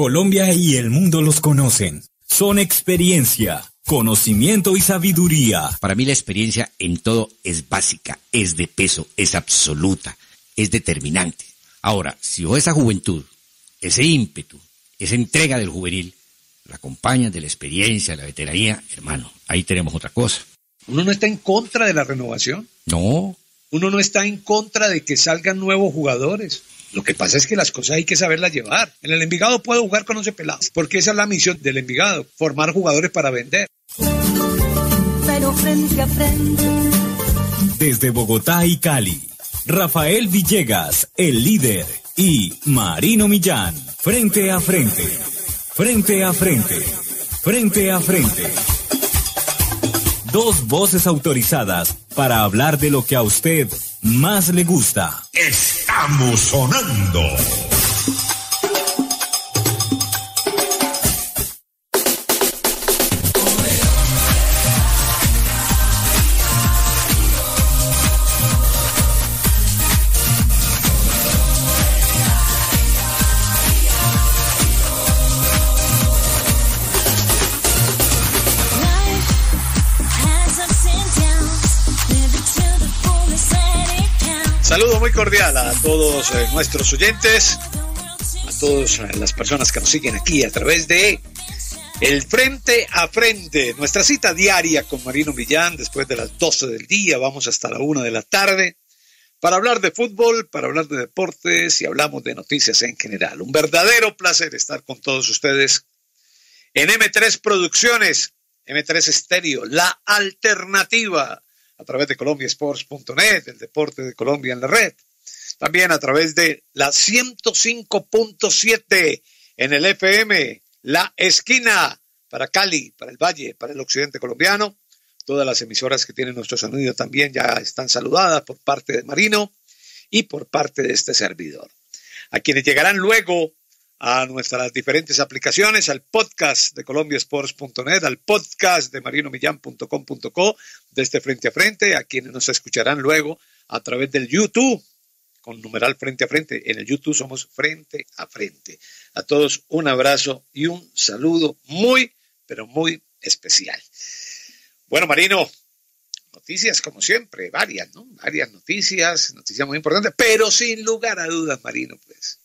Colombia y el mundo los conocen. Son experiencia, conocimiento y sabiduría. Para mí la experiencia en todo es básica, es de peso, es absoluta, es determinante. Ahora, si vos esa juventud, ese ímpetu, esa entrega del juvenil, la acompañas de la experiencia, de la veteranía, hermano, ahí tenemos otra cosa. Uno no está en contra de la renovación. No. Uno no está en contra de que salgan nuevos jugadores. Lo que pasa es que las cosas hay que saberlas llevar. En el Envigado puedo jugar con 11 pelados, porque esa es la misión del Envigado, formar jugadores para vender. Pero frente a frente. Desde Bogotá y Cali, Rafael Villegas, el líder, y Marino Millán, frente a frente, frente a frente, frente a frente. Dos voces autorizadas para hablar de lo que a usted más le gusta. Estamos sonando. Muy cordial a todos eh, nuestros oyentes, a todas eh, las personas que nos siguen aquí a través de El Frente a Frente, nuestra cita diaria con Marino Millán después de las 12 del día, vamos hasta la 1 de la tarde para hablar de fútbol, para hablar de deportes y hablamos de noticias en general. Un verdadero placer estar con todos ustedes en M3 Producciones, M3 Estéreo, la alternativa a través de colombiasports.net, el deporte de Colombia en la red. También a través de la 105.7 en el FM, la esquina para Cali, para el Valle, para el occidente colombiano. Todas las emisoras que tienen nuestro sonido también ya están saludadas por parte de Marino y por parte de este servidor. A quienes llegarán luego a nuestras diferentes aplicaciones, al podcast de colombiasports.net, al podcast de marinomillán.com.co, de este frente a frente, a quienes nos escucharán luego a través del YouTube, con numeral frente a frente. En el YouTube somos frente a frente. A todos un abrazo y un saludo muy, pero muy especial. Bueno, Marino, noticias como siempre, varias, ¿no? Varias noticias, noticias muy importantes, pero sin lugar a dudas, Marino, pues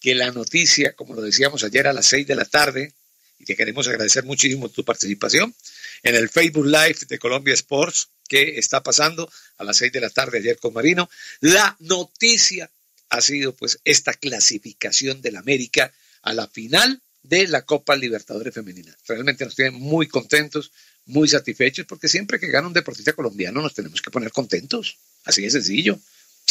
que la noticia, como lo decíamos ayer a las seis de la tarde, y te queremos agradecer muchísimo tu participación en el Facebook Live de Colombia Sports, que está pasando a las seis de la tarde ayer con Marino. La noticia ha sido pues esta clasificación del América a la final de la Copa Libertadores Femenina. Realmente nos tienen muy contentos, muy satisfechos, porque siempre que gana un deportista colombiano nos tenemos que poner contentos. Así de sencillo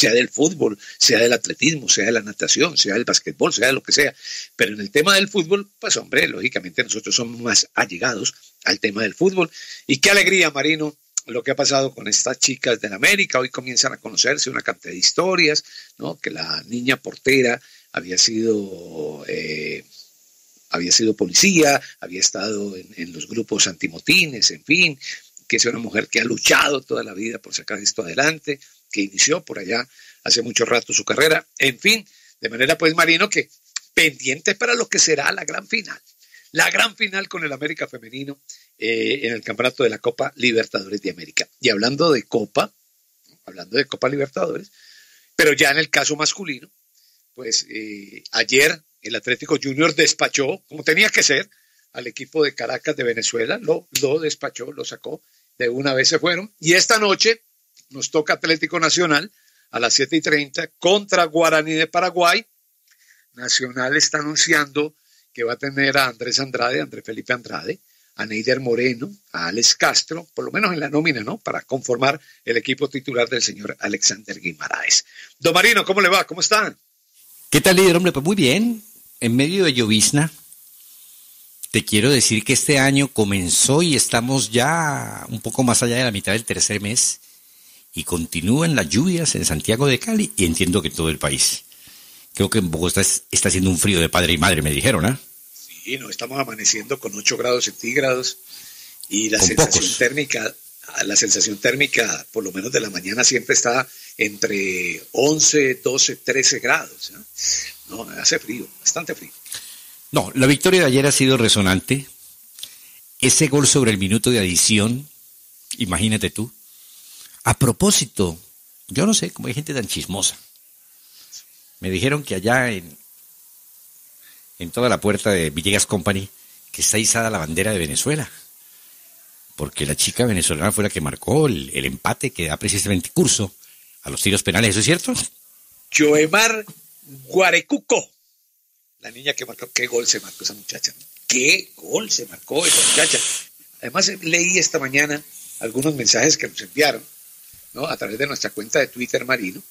sea del fútbol, sea del atletismo, sea de la natación, sea del basquetbol, sea de lo que sea. Pero en el tema del fútbol, pues hombre, lógicamente nosotros somos más allegados al tema del fútbol. Y qué alegría, Marino, lo que ha pasado con estas chicas del América. Hoy comienzan a conocerse una cantidad de historias, ¿no? Que la niña portera había sido... Eh, había sido policía, había estado en, en los grupos antimotines, en fin, que es una mujer que ha luchado toda la vida por sacar esto adelante, que inició por allá hace mucho rato su carrera. En fin, de manera pues, Marino, que pendiente para lo que será la gran final. La gran final con el América Femenino eh, en el campeonato de la Copa Libertadores de América. Y hablando de Copa, hablando de Copa Libertadores, pero ya en el caso masculino, pues eh, ayer el Atlético Junior despachó, como tenía que ser, al equipo de Caracas de Venezuela, lo, lo despachó, lo sacó, de una vez se fueron. Y esta noche nos toca Atlético Nacional a las 7 y 30 contra Guaraní de Paraguay. Nacional está anunciando que va a tener a Andrés Andrade, Andrés Felipe Andrade, a Neider Moreno, a Alex Castro, por lo menos en la nómina, ¿no? Para conformar el equipo titular del señor Alexander Guimaraes. Don Marino, ¿cómo le va? ¿Cómo están? ¿Qué tal, líder? Hombre, pues muy bien. En medio de llovizna, te quiero decir que este año comenzó y estamos ya un poco más allá de la mitad del tercer mes y continúan las lluvias en Santiago de Cali y entiendo que todo el país. Creo que en Bogotá está haciendo un frío de padre y madre, me dijeron, ¿ah? Sí, no, estamos amaneciendo con 8 grados centígrados y la sensación térmica, la sensación térmica, por lo menos de la mañana, siempre está entre 11, 12, 13 grados. ¿no? no, hace frío, bastante frío. No, la victoria de ayer ha sido resonante. Ese gol sobre el minuto de adición, imagínate tú. A propósito, yo no sé cómo hay gente tan chismosa. Me dijeron que allá en, en toda la puerta de Villegas Company, que está izada la bandera de Venezuela. Porque la chica venezolana fue la que marcó el, el empate que da precisamente curso a los tiros penales. ¿Eso es cierto? Joemar Guarecuco. La niña que marcó, qué gol se marcó esa muchacha. Qué gol se marcó esa muchacha. Además, leí esta mañana algunos mensajes que nos enviaron, ¿no? A través de nuestra cuenta de Twitter Marino,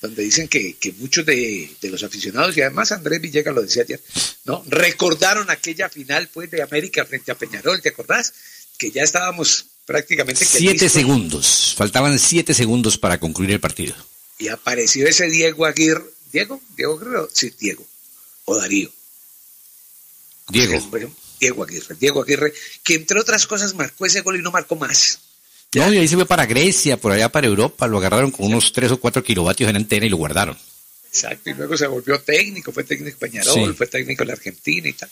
donde dicen que, que muchos de, de, los aficionados, y además Andrés Villegas lo decía ayer, ¿no? Recordaron aquella final, pues, de América frente a Peñarol, ¿te acordás? Que ya estábamos prácticamente... Siete segundos, faltaban siete segundos para concluir el partido. Y apareció ese Diego Aguirre, ¿Diego? ¿Diego Aguirre? Sí, Diego o Darío. Diego. Diego Aguirre, Diego Aguirre, que entre otras cosas marcó ese gol y no marcó más. No, y ahí se fue para Grecia, por allá para Europa, lo agarraron con unos 3 o 4 kilovatios en antena y lo guardaron. Exacto, y luego se volvió técnico, fue técnico Peñarol, sí. fue técnico en la Argentina y tal.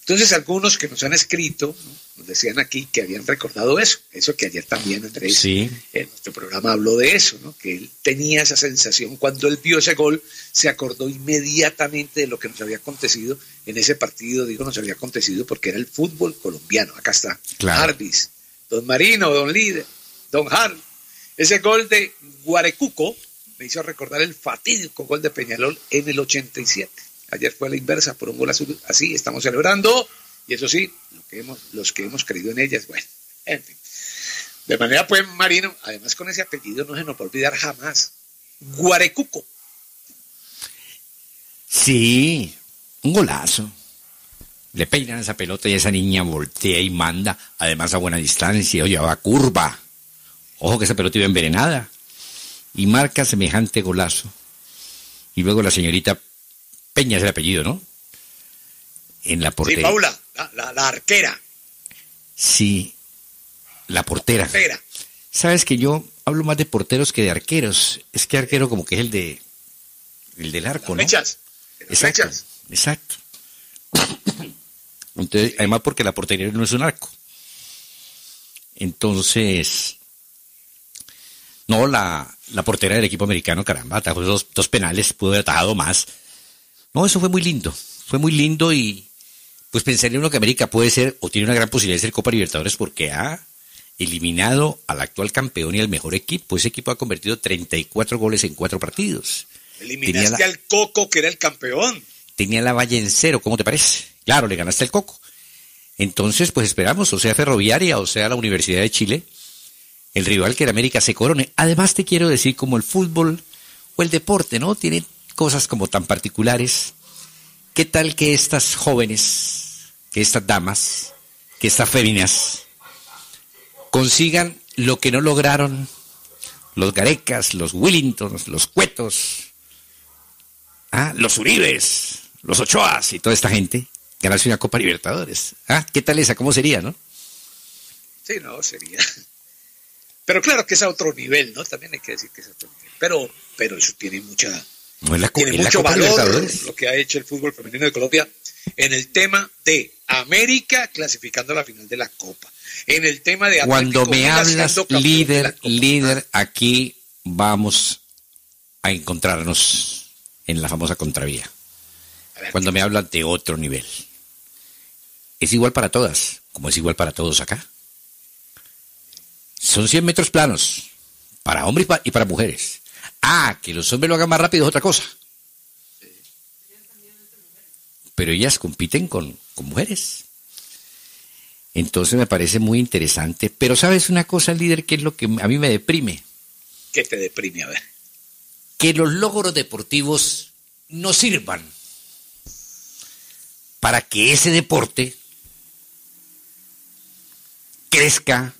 Entonces algunos que nos han escrito, ¿no? nos decían aquí que habían recordado eso, eso que ayer también Andrés sí. en nuestro programa habló de eso, ¿no? que él tenía esa sensación, cuando él vio ese gol, se acordó inmediatamente de lo que nos había acontecido en ese partido, digo nos había acontecido porque era el fútbol colombiano, acá está, claro. Jarvis, Don Marino, Don Líder, Don Har, ese gol de Guarecuco, me hizo recordar el fatídico gol de Peñalol en el 87. Ayer fue la inversa por un gol. Así estamos celebrando. Y eso sí, lo que hemos, los que hemos creído en ellas, bueno, en fin. De manera, pues, Marino, además con ese apellido no se nos va a olvidar jamás. Guarecuco. Sí, un golazo. Le peinan esa pelota y esa niña voltea y manda, además a buena distancia, oye, va curva. Ojo que esa pelota iba envenenada y marca semejante golazo. Y luego la señorita Peña es el apellido, ¿no? En la portería. Sí, Paula, la, la, la arquera. Sí, la portera. La portera. Sabes que yo hablo más de porteros que de arqueros. Es que arquero como que es el de el del arco, ¿no? Mechas. Exacto, mechas. exacto. Entonces, además porque la portería no es un arco. Entonces, no, la, la portera del equipo americano, caramba, atajó dos, dos penales, pudo haber atajado más. No, eso fue muy lindo. Fue muy lindo y pues pensaría uno que América puede ser o tiene una gran posibilidad de ser Copa Libertadores porque ha eliminado al actual campeón y al mejor equipo. Ese equipo ha convertido 34 goles en cuatro partidos. Eliminaste la, al Coco, que era el campeón. Tenía la valla en cero, ¿cómo te parece? Claro, le ganaste al Coco. Entonces, pues esperamos, o sea Ferroviaria, o sea la Universidad de Chile, el rival que era América se corone. Además te quiero decir, como el fútbol o el deporte, ¿no? Tiene cosas como tan particulares. ¿Qué tal que estas jóvenes, que estas damas, que estas féminas consigan lo que no lograron los Garecas, los Willingtons, los Cuetos, ¿ah? los Uribes, los Ochoas y toda esta gente? Ganarse una Copa Libertadores. ¿Ah? ¿Qué tal esa? ¿Cómo sería, no? Sí, no, sería. Pero claro que es a otro nivel, ¿no? También hay que decir que es a otro nivel. Pero, pero eso tiene mucha, no es la, tiene mucho valor lo que ha hecho el fútbol femenino de Colombia en el tema de América clasificando a la final de la Copa. En el tema de Cuando Atlético me hablas líder, líder, aquí vamos a encontrarnos en la famosa contravía. Ver, Cuando me hablan de otro nivel. Es igual para todas, como es igual para todos acá. Son 100 metros planos, para hombres y pa- y para mujeres. Ah, que los hombres lo hagan más rápido es otra cosa. Pero ellas compiten con, con mujeres. Entonces me parece muy interesante. Pero sabes una cosa, líder, que es lo que a mí me deprime. ¿Qué te deprime? A ver. que los logros deportivos no sirvan para que ese deporte crezca,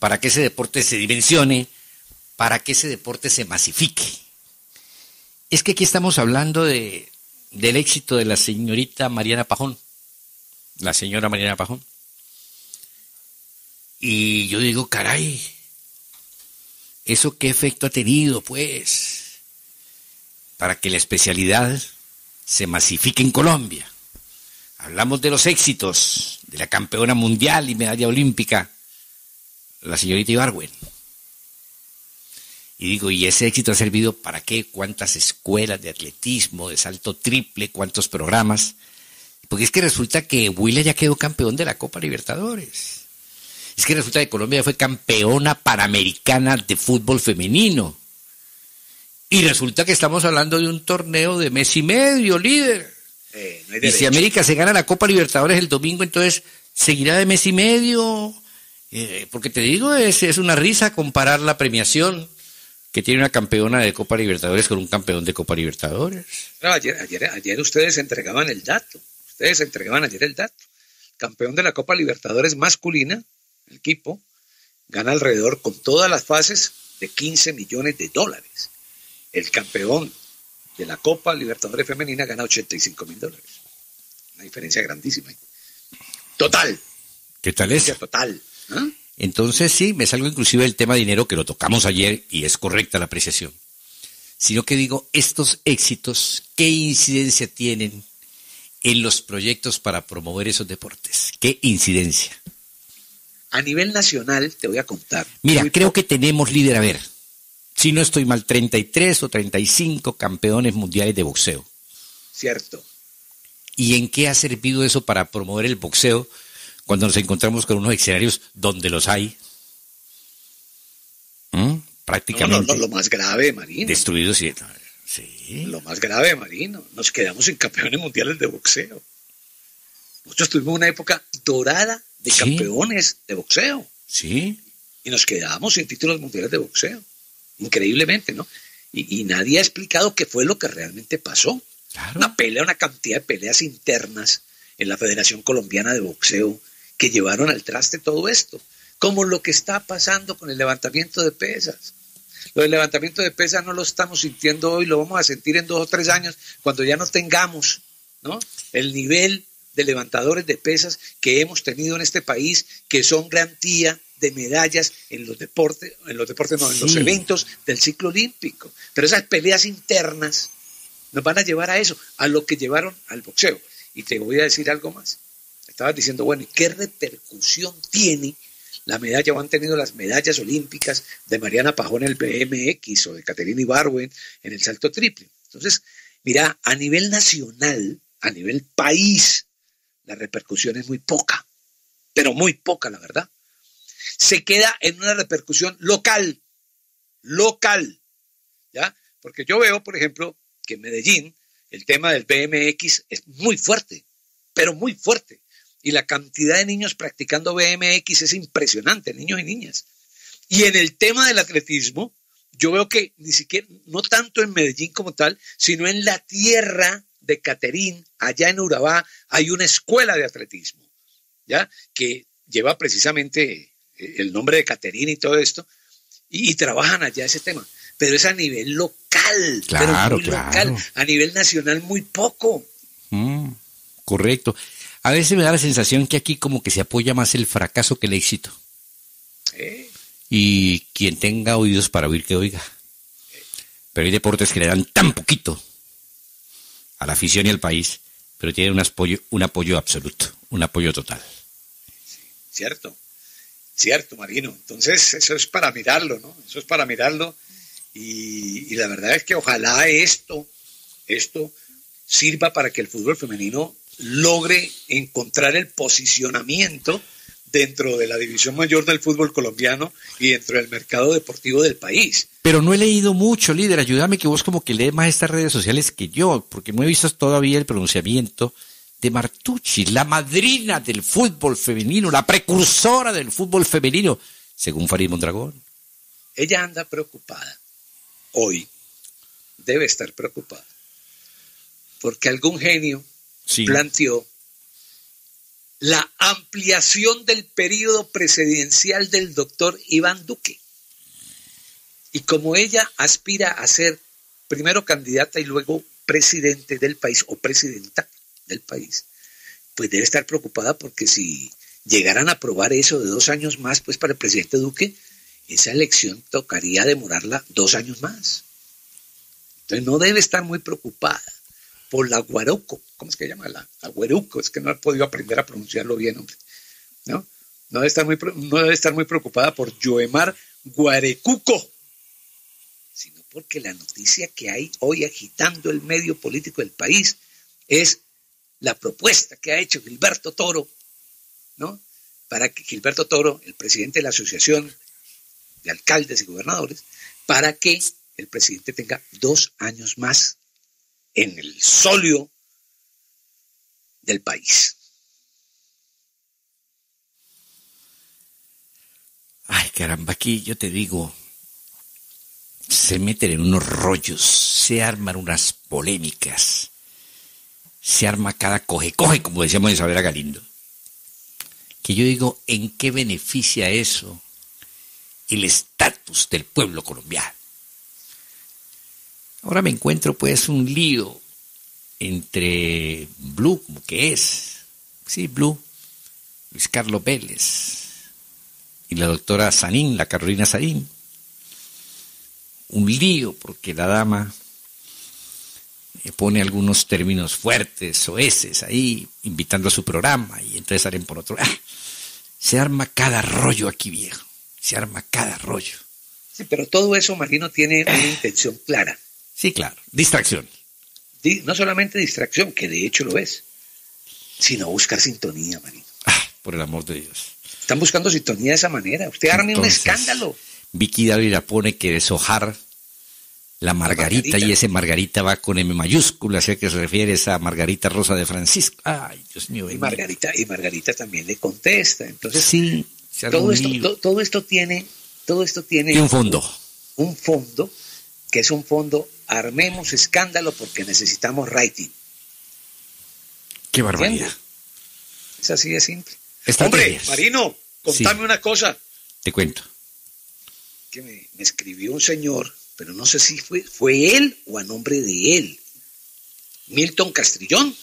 para que ese deporte se dimensione, para que ese deporte se masifique. Es que aquí estamos hablando de, del éxito de la señorita Mariana Pajón, la señora Mariana Pajón. Y yo digo, caray, ¿eso qué efecto ha tenido, pues? para que la especialidad se masifique en Colombia. hablamos de los éxitos de la campeona mundial y medalla olímpica, la señorita Ibarwen. Y digo, ¿y ese éxito ha servido para qué? ¿Cuántas escuelas de atletismo, de salto triple, cuántos programas? Porque es que resulta que Huila ya quedó campeón de la Copa Libertadores. Es que resulta que Colombia fue campeona panamericana de fútbol femenino. Y resulta que estamos hablando de un torneo de mes y medio, líder. Eh, no y si. América se gana la Copa Libertadores el domingo, entonces seguirá de mes y medio. Eh, porque te digo, es, es una risa comparar la premiación que tiene una campeona de Copa Libertadores con un campeón de Copa Libertadores. No, ayer, ayer, ayer ustedes entregaban el dato. Ustedes entregaban ayer el dato. Campeón de la Copa Libertadores masculina, el equipo, gana alrededor con todas las fases de 15 millones de dólares. El campeón de la Copa Libertadores femenina gana 85 mil dólares. Una diferencia grandísima. Total, ¿Qué tal es? total. Entonces sí, me salgo inclusive del tema dinero que lo tocamos ayer y es correcta la apreciación. Sino que digo, estos éxitos, ¿qué incidencia tienen en los proyectos para promover esos deportes? ¿Qué incidencia? A nivel nacional, te voy a contar. Mira, Muy creo que tenemos líder, a ver, si no estoy mal, 33 o 35 campeones mundiales de boxeo. Cierto. ¿Y en qué ha servido eso para promover el boxeo cuando nos encontramos con unos escenarios donde los hay? ¿Mm? No, no, Prácticamente no, lo más grave, Marino. destruidos y... Sí. Lo más grave, Marino. Nos quedamos sin campeones mundiales de boxeo. Nosotros tuvimos una época dorada de Sí. campeones de boxeo. Sí, Y nos quedábamos sin títulos mundiales de boxeo. Increíblemente, ¿no? Y, y nadie ha explicado qué fue lo que realmente pasó. claro. Una pelea, una cantidad de peleas internas en la Federación Colombiana de Boxeo que llevaron al traste todo esto. Como lo que está pasando con el levantamiento de pesas. Lo del levantamiento de pesas no lo estamos sintiendo hoy, lo vamos a sentir en dos o tres años, cuando ya no tengamos ¿no? el nivel de levantadores de pesas que hemos tenido en este país, que son garantía de medallas en los deportes, en los deportes, no, en los eventos del ciclo olímpico. Pero esas peleas internas nos van a llevar a eso, a lo que llevaron al boxeo. Y te voy a decir algo más. Estabas diciendo, bueno, ¿y qué repercusión tiene la medalla o han tenido las medallas olímpicas de Mariana Pajón en el BMX o de Caterina Ibarwen en el salto triple? Entonces, mira, a nivel nacional, a nivel país, la repercusión es muy poca, pero muy poca, la verdad. Se queda en una repercusión local, local, ¿ya? Porque yo veo, por ejemplo, que en Medellín el tema del BMX es muy fuerte, pero muy fuerte. Y la cantidad de niños practicando BMX es impresionante, niños y niñas. Y en el tema del atletismo, yo veo que ni siquiera, no tanto en Medellín como tal, sino en la tierra de Caterín, allá en Urabá, hay una escuela de atletismo, ¿ya? Que lleva precisamente eh, el nombre de Caterín y todo esto, y, y trabajan allá ese tema. Pero es a nivel local, Claro, pero muy claro. local, a nivel nacional muy poco. Mm, correcto. A veces me da la sensación que aquí como que se apoya más el fracaso que el éxito. ¿eh? Y quien tenga oídos para oír, que oiga. Pero hay deportes que le dan tan poquito a la afición y al país, pero tienen un apoyo, un apoyo absoluto, un apoyo total. Cierto, cierto, Marino. Entonces, eso es para mirarlo, ¿no? Eso es para mirarlo. Y, y la verdad es que ojalá esto, esto sirva para que el fútbol femenino logre encontrar el posicionamiento dentro de la división mayor del fútbol colombiano y dentro del mercado deportivo del país. Pero no he leído mucho, líder. Ayúdame que vos como que lees más estas redes sociales que yo, porque no he visto todavía el pronunciamiento de Martucci, la madrina del fútbol femenino, la precursora del fútbol femenino, según Farid Mondragón. Ella anda preocupada. Hoy debe estar preocupada. Porque algún genio Planteó la ampliación del periodo presidencial del doctor Iván Duque. Y como ella aspira a ser primero candidata y luego presidente del país o presidenta del país, pues debe estar preocupada porque si llegaran a aprobar eso de dos años más, pues para el presidente Duque, esa elección tocaría demorarla dos años más. Entonces no debe estar muy preocupada. Por la Guaruco. ¿Cómo es que se llama? La, Guaruco. Es que no he podido aprender a pronunciarlo bien, hombre. ¿No? No debe estar muy, no debe estar muy preocupada por Joemar Guarecuco, sino porque la noticia que hay hoy agitando el medio político del país es la propuesta que ha hecho Gilberto Toro, ¿no? Para que Gilberto Toro, el presidente de la Asociación de Alcaldes y Gobernadores, para que el presidente tenga dos años más en el solio del país. Ay, caramba, aquí yo te digo, se meten en unos rollos, se arman unas polémicas, se arma cada coge-coge, como decíamos Isabel Galindo. Que yo digo, ¿en qué beneficia eso el estatus del pueblo colombiano? Ahora me encuentro pues un lío entre Blue, como que es, sí, Blue, Luis Carlos Vélez, y la doctora Sanín, la Carolina Sanín. Un lío porque la dama eh, pone algunos términos fuertes, oeces ahí, invitando a su programa, y entonces salen por otro. ¡Ah! Se arma cada rollo aquí, viejo. Se arma cada rollo. Sí, pero todo eso, Marino, tiene una intención clara. Sí, claro. Distracción. Di- No solamente distracción, que de hecho lo es, sino buscar sintonía, Marino. Ah, por el amor de Dios. Están buscando sintonía de esa manera. Usted arme un escándalo. Vicky Dávila pone que deshojar la margarita, margarita. y ese margarita va con M mayúscula, así que se refiere a esa Margarita Rosa de Francisco. Ay, Dios mío. Y. Margarita, y Margarita también le contesta. Entonces, Sí, todo esto, to- todo esto tiene, todo esto tiene Y un fondo. un fondo, que es un fondo, armemos escándalo porque necesitamos rating. Qué barbaridad. ¿Entiendes? Es así de simple. Hombre, Marino, contame Sí. una cosa. Te cuento. que me, me escribió un señor, pero no sé si fue, fue él o a nombre de él. Milton Castrillón,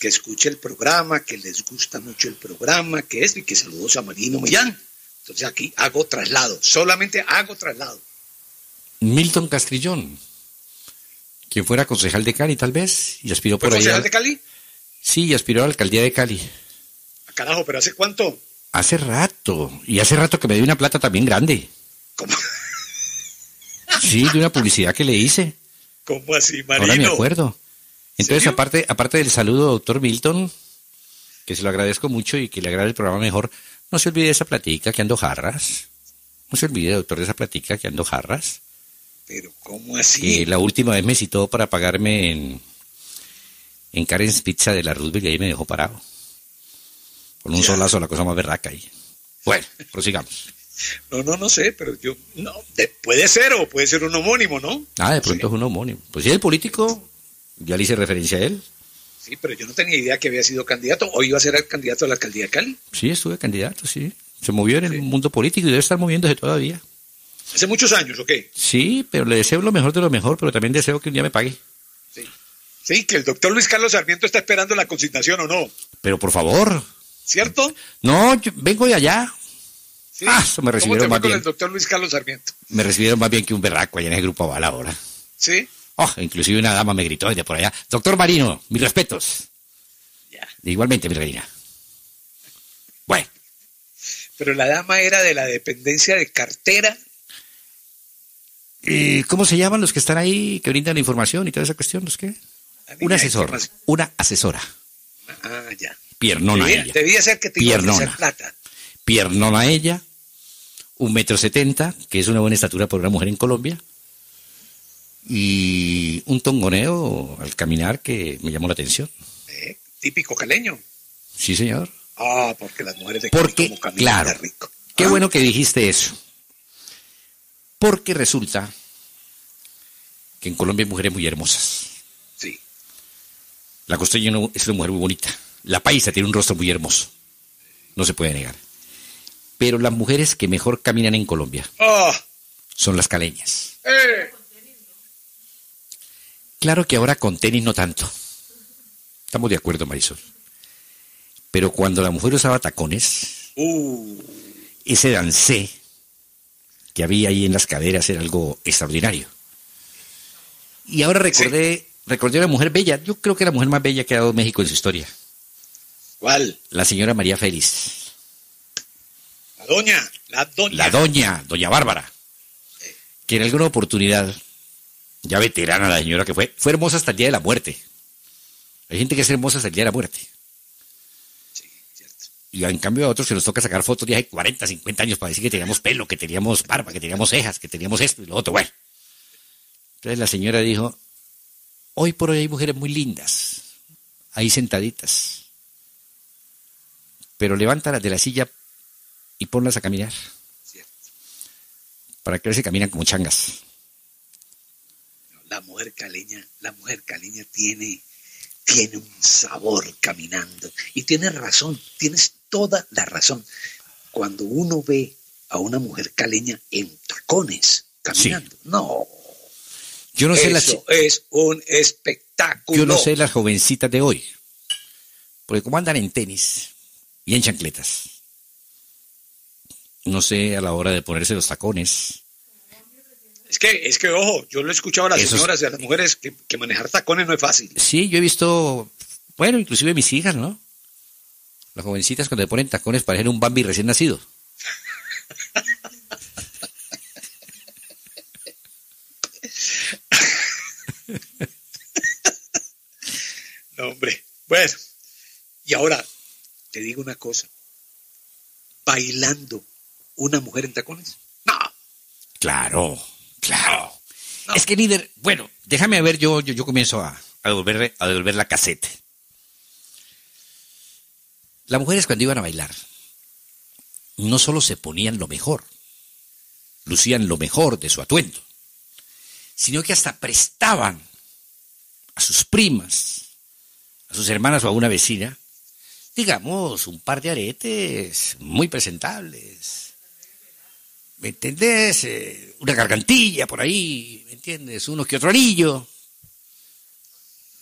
que escucha el programa, que les gusta mucho el programa, que es, y que saludos a Marino Millán. Entonces aquí hago traslado, solamente hago traslado. Milton Castrillón, quien fuera concejal de Cali tal vez, y aspiró ¿Fue por concejal allá. de Cali? Sí, y aspiró a la alcaldía de Cali. Ah, Carajo, pero ¿hace cuánto? Hace rato. Y hace rato que me dio una plata también grande. ¿Cómo, Sí, de una publicidad que le hice. cómo así, Marino? Ahora me acuerdo. Entonces, aparte, aparte del saludo, doctor Milton, que se lo agradezco mucho y que le agrade el programa mejor, no se olvide de esa platica que ando jarras. No se olvide, doctor, de esa platica que ando jarras. Pero ¿cómo así? Que la última vez me citó para pagarme en, en Karen's Pizza de la Roosevelt y ahí me dejó parado. Con un Ya. solazo, la cosa más berraca ahí. Bueno, prosigamos. No, no, no sé, pero yo, no, de- puede ser o puede ser un homónimo, ¿no? Ah, de pronto es un homónimo. Pues si es el político, ya le hice referencia a él. Sí, pero yo no tenía idea que había sido candidato o iba a ser el candidato a la alcaldía de Cali. Sí, estuve candidato, sí. Se movió en el mundo político y debe estar moviéndose todavía. Hace muchos años, ¿o qué? Sí, pero le deseo lo mejor de lo mejor, pero también deseo que un día me pague. Sí. Sí, que el doctor Luis Carlos Sarmiento está esperando la consignación o no, Pero por favor, ¿cierto? no, yo vengo de allá. Sí. Ah, eso me ¿Cómo recibieron te fue más con bien. el doctor Luis Carlos Sarmiento? Me recibieron más bien que un berraco allá en el grupo Aval ahora. Sí. Oh, inclusive una dama me gritó desde por allá. Doctor Marino, mis respetos. Ya. Igualmente, mi reina. Bueno, Pero la dama era de la dependencia de cartera. Eh, ¿cómo se llaman los que están ahí, que brindan la información y toda esa cuestión? ¿Los qué? Un asesor, una asesora. Ah, ya. Piernona debía, ella. debía ser que te iba a Piernona. plata. piernona ella, un metro setenta, que es una buena estatura para una mujer en Colombia, y un tongoneo al caminar que me llamó la atención. ¿eh? Típico caleño. Sí, señor. Ah, porque las mujeres de Porque, como caminan claro, rico. qué Ah, bueno que dijiste eso. Porque resulta que en Colombia hay mujeres muy hermosas. Sí. La costeña es una mujer muy bonita. La paisa tiene un rostro muy hermoso. No se puede negar. Pero las mujeres que mejor caminan en Colombia Ah, son las caleñas. eh. Claro que ahora con tenis no tanto. Estamos de acuerdo, Marisol. Pero cuando la mujer usaba tacones, Uh, ese dancé que había ahí en las caderas era algo extraordinario. Y ahora recordé recordé una mujer bella. Yo creo que la mujer más bella que ha dado México en su historia. ¿Cuál? La señora María Félix. La doña, la doña. La doña, doña Bárbara. Que en alguna oportunidad, ya veterana la señora que fue, fue hermosa hasta el día de la muerte. Hay gente que es hermosa hasta el día de la muerte. Y en cambio a otros que nos toca sacar fotos de hace 40, 50 años para decir que teníamos pelo, que teníamos barba, que teníamos cejas, que teníamos esto y lo otro. Bueno. Entonces la señora dijo, hoy por hoy hay mujeres muy lindas, ahí sentaditas. Pero levántalas de la silla y ponlas a caminar. Para que se caminan como changas. La mujer caleña, la mujer caleña tiene, tiene un sabor caminando. Y tienes razón, tienes toda la razón. Cuando uno ve a una mujer caleña en tacones caminando, no, Yo no sé las, eso es un espectáculo. yo no sé las jovencitas de hoy. Porque como andan en tenis y en chancletas. No sé a la hora de ponerse los tacones. Es que, es que, ojo, yo lo he escuchado a las señoras y a las mujeres que, que manejar tacones no es fácil. Sí, yo he visto, bueno, inclusive mis hijas, ¿no? Las jovencitas cuando le ponen tacones parecen un Bambi recién nacido. No, hombre. Bueno, y ahora te digo una cosa. Bailando una mujer en tacones. No, Claro, claro. No. Es que líder, bueno, déjame ver, yo, yo, yo comienzo a, a, devolver, a devolver la casete. Las mujeres cuando iban a bailar, no solo se ponían lo mejor, lucían lo mejor de su atuendo, sino que hasta prestaban a sus primas, a sus hermanas o a una vecina, digamos, un par de aretes muy presentables. ¿Me entendés? Eh, una gargantilla por ahí, ¿me entiendes? Uno que otro anillo.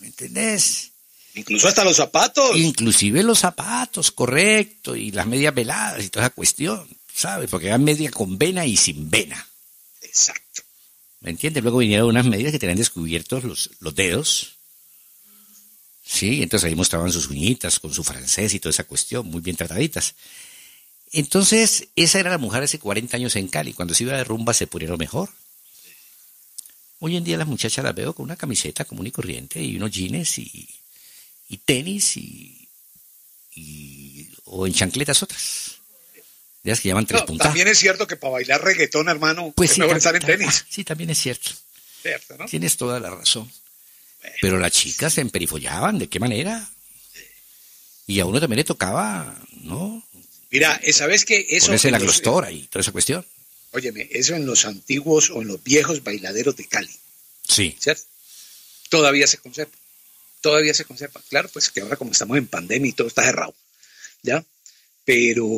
¿Me entendés? incluso hasta los zapatos. Inclusive los zapatos, correcto, y las medias veladas y toda esa cuestión, ¿sabes? Porque van media con vena y sin vena. Exacto. ¿Me entiendes? Luego vinieron unas medidas que tenían descubiertos los, los dedos. Sí, entonces ahí mostraban sus uñitas con su francés y toda esa cuestión, muy bien trataditas. Entonces, esa era la mujer hace 40 años en Cali. Cuando se iba de rumba se ponía lo mejor. Hoy en día las muchachas las veo con una camiseta común y corriente y unos jeans y, y tenis y, y- o en chancletas otras. De las que llaman tres No, puntas. también es cierto que para bailar reggaetón, hermano, Pues es sí, mejor estar en tenis. sí, también es cierto. ¿Cierto, no? Tienes toda la razón. Pero las chicas se emperifollaban, ¿de qué manera? Y a uno también le tocaba, ¿no? Mira, ¿sabes qué? Eso Ponerse en la los- glostora y toda esa cuestión. Óyeme, eso en los antiguos o en los viejos bailaderos de Cali, Sí. ¿cierto? Todavía se conserva. Todavía se conserva. Claro, pues que ahora como estamos en pandemia y todo está cerrado, ¿ya? Pero,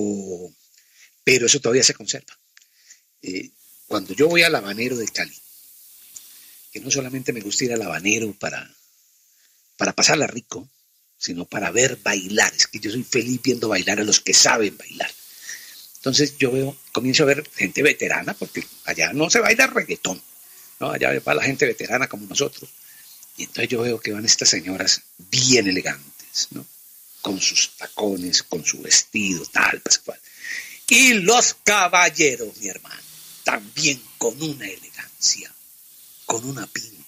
pero eso todavía se conserva. Eh, cuando yo voy al habanero de Cali, que no solamente me gusta ir al habanero para, para pasarla rico, sino para ver bailar. Es que yo soy feliz viendo bailar a los que saben bailar. Entonces yo veo, comienzo a ver gente veterana, porque allá no se baila reggaetón, ¿no? Allá va la gente veterana como nosotros. Y entonces yo veo que van estas señoras bien elegantes, ¿no? Con sus tacones, con su vestido, tal, pues cual. Y los caballeros, mi hermano, también con una elegancia, con una pinta.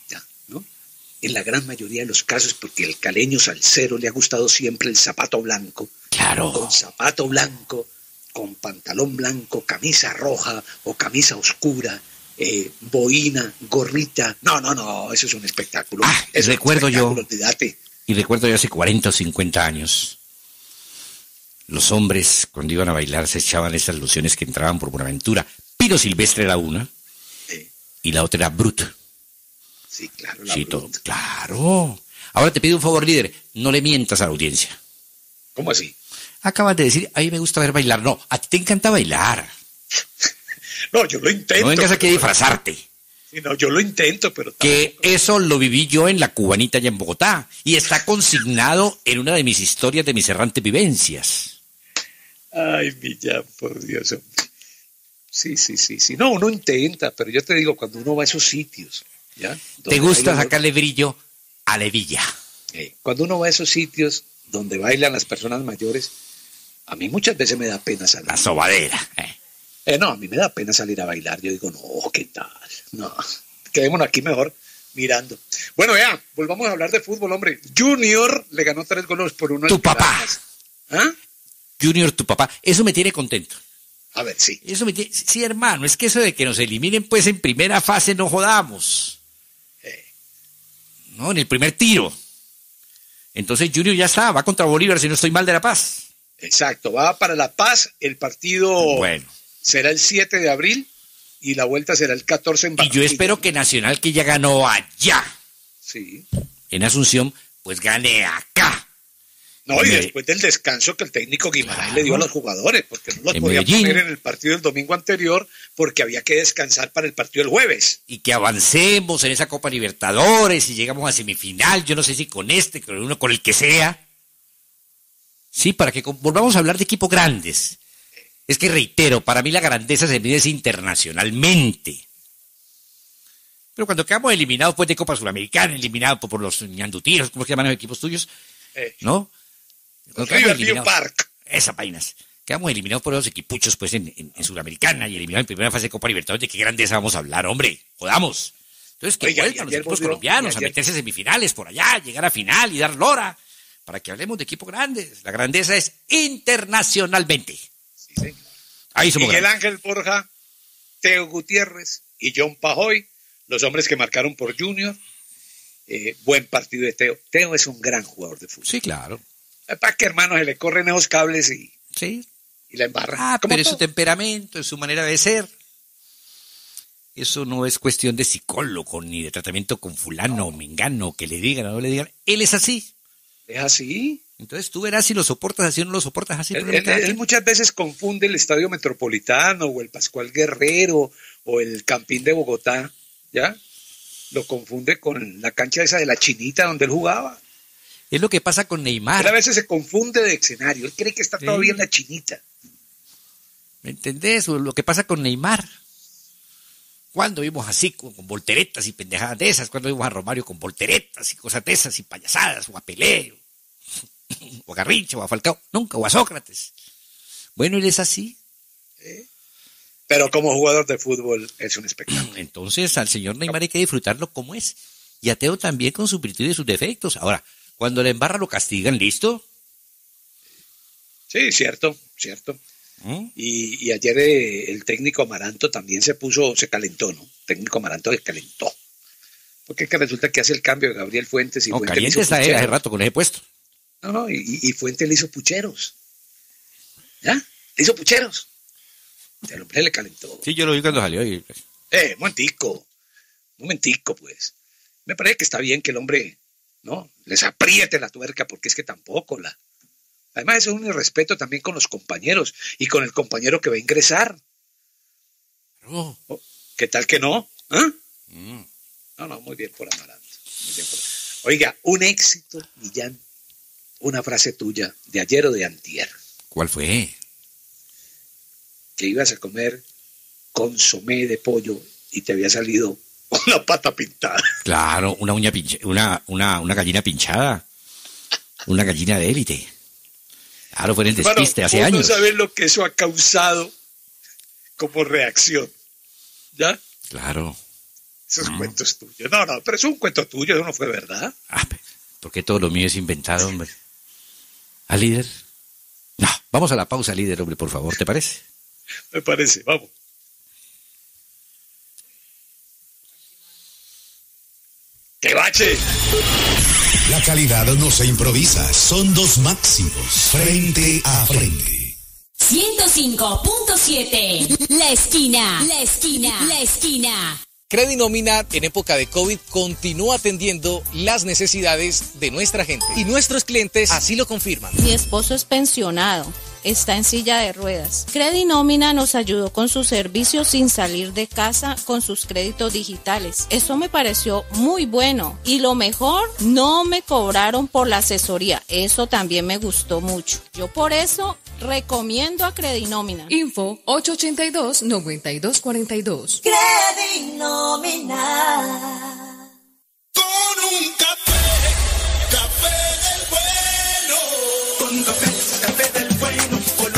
En la gran mayoría de los casos, porque el caleño salsero le ha gustado siempre el zapato blanco, Claro. con zapato blanco, con pantalón blanco, camisa roja o camisa oscura, eh, boina, gorrita. No, no, no, eso es un espectáculo. Ah, es un recuerdo yo. espectáculo, olvídate. Y recuerdo yo hace 40 o 50 años, los hombres cuando iban a bailar se echaban esas ilusiones que entraban por Buenaventura. Piro Silvestre era una y la otra era Brut. Sí, claro. todo. Claro. Ahora te pido un favor, líder, no le mientas a la audiencia. ¿Cómo así? Acabas de decir, a mí me gusta ver bailar. No, a ti te encanta bailar. No, yo lo intento. No vengas aquí a disfrazarte. Sí, no, yo lo intento, pero Que eso lo viví yo en la cubanita allá en Bogotá. Y está consignado en una de mis historias de mis errantes vivencias. Ay, Millán, por Dios. hombre. Sí, sí, sí, sí. No, uno intenta, pero yo te digo, cuando uno va a esos sitios, ¿ya? ¿Te gusta bailan- sacarle brillo Alevilla. Eh, cuando uno va a esos sitios donde bailan las personas mayores, a mí muchas veces me da pena salir. La sobadera. eh. Eh, no, a mí me da pena salir a bailar. Yo digo, no, ¿qué tal? No, quedémonos aquí mejor mirando. Bueno, vea, volvamos a hablar de fútbol, hombre. Junior le ganó tres goles por uno. Tu papá. ¿Ah? Junior, tu papá. Eso me tiene contento. A ver, sí. Eso me tiene... Sí, hermano, es que eso de que nos eliminen pues en primera fase no jodamos. ¿No? En el primer tiro. Entonces Junior ya está, va contra Bolívar si no estoy mal de la paz. exacto, va para La Paz. El partido Bueno. será el 7 de abril y la vuelta será el 14 en Y yo Barranquilla. espero que Nacional, que ya ganó allá Sí. en Asunción, pues gane acá. No, y después del descanso que el técnico Guimarães Claro. le dio a los jugadores, porque no los En podía Medellín. poner en el partido del domingo anterior, porque había que descansar para el partido del jueves. y que avancemos en esa Copa Libertadores y llegamos a semifinal, yo no sé si con este, con uno, con el que sea. Sí, para que volvamos a hablar de equipos grandes. Es que reitero, para mí la grandeza se mide internacionalmente. Pero cuando quedamos eliminados pues de Copa Sudamericana, eliminados por, por los ñandutiros, ¿cómo se llaman los equipos tuyos? Eh, ¿No? Eliminados- Park. esas vainas. Quedamos eliminados por los equipuchos, pues, en, en, en Sudamericana y eliminados en primera fase de Copa Libertadores. ¿De qué grandeza vamos a hablar, hombre? Jodamos. Entonces, que vuelvan los equipos volvió- colombianos a meterse en semifinales por allá, llegar a final y dar lora, para que hablemos de equipos grandes. La grandeza es internacionalmente. Sí, señor. Ahí somos Miguel grandes. Ángel Borja, Teo Gutiérrez y John Pajoy, los hombres que marcaron por Junior. Eh, buen partido de Teo. Teo es un gran jugador de fútbol. Sí, claro. Para que hermano se le corren esos cables y, Sí. y la embarra. Ah, pero es su temperamento, es su manera de ser. Eso no es cuestión de psicólogo ni de tratamiento con fulano o mengano, que le digan o no le digan. Él es así. Es así. Entonces tú verás si lo soportas así o no lo soportas así. Él, él- muchas veces confunde el Estadio Metropolitano o el Pascual Guerrero o el Campín de Bogotá, ¿ya? Lo confunde con la cancha esa de la chinita donde él jugaba. Es lo que pasa con Él a Neymar. veces se confunde de escenario. Él cree que está Sí. todavía en la chinita. ¿Me entendés? O lo que pasa con Neymar. Cuando vimos así, con, con volteretas y pendejadas de esas, cuando vimos a Romario con volteretas y cosas de esas y payasadas, o a Pelé, o a Garrincha, o a Falcao, nunca, o a Sócrates. Bueno, él es así. Pero como jugador de fútbol es un espectáculo. Entonces al señor Neymar hay que disfrutarlo como es. Y a Teo también con sus virtudes y sus defectos. Ahora, cuando le embarra lo castigan, ¿listo? Sí, cierto, cierto. ¿Mm? Y, y ayer eh, el técnico Amaranto también se puso, se calentó, ¿no? El técnico Amaranto se calentó. Porque es que resulta que hace el cambio de Gabriel Fuentes y No, Fuentes caliente está él pucheros. hace rato con ese puesto. No, no, y, y Fuentes le hizo pucheros. ¿Ya? Le hizo pucheros. El hombre le calentó. Sí, yo lo vi cuando salió. Y... Eh, un momentico. Un momentico, pues. Me parece que está bien que el hombre, ¿no? Les apriete la tuerca, porque es que tampoco la. Además, eso es un irrespeto también con los compañeros y con el compañero que va a ingresar. Oh, ¿Qué tal que no? ¿Ah? mm. No, no, muy bien por Amaranto. muy bien por- Oiga, un éxito, Millán. Una frase tuya de ayer o de antier, ¿Cuál fue? que ibas a comer consomé de pollo y te había salido una pata pintada. Claro, una uña una, una, una gallina pinchada. Una gallina de élite. Claro, fue en el despiste hace vos años. No sabes lo que eso ha causado como reacción. ¿Ya? Claro. Esos cuentos tuyos. No, no, pero es un cuento tuyo, eso no fue verdad. Ah, ¿Por qué todo lo mío es inventado, hombre? ¿A líder? No, vamos a la pausa, líder, hombre, por favor, ¿te parece? Me parece, vamos. ¡Qué bache! La calidad no se improvisa, son dos máximos, frente a frente. 105.7 La esquina, la esquina, la esquina. Credinómina en época de COVID continúa atendiendo las necesidades de nuestra gente y nuestros clientes así lo confirman. Mi esposo es pensionado, está en silla de ruedas. Credinómina nos ayudó con sus servicios sin salir de casa con sus créditos digitales. Eso me pareció muy bueno y lo mejor, no me cobraron por la asesoría. Eso también me gustó mucho. Yo por eso recomiendo a Credinómina. Info 882-9242. Credinómina. Con un café, café del bueno. Con un café,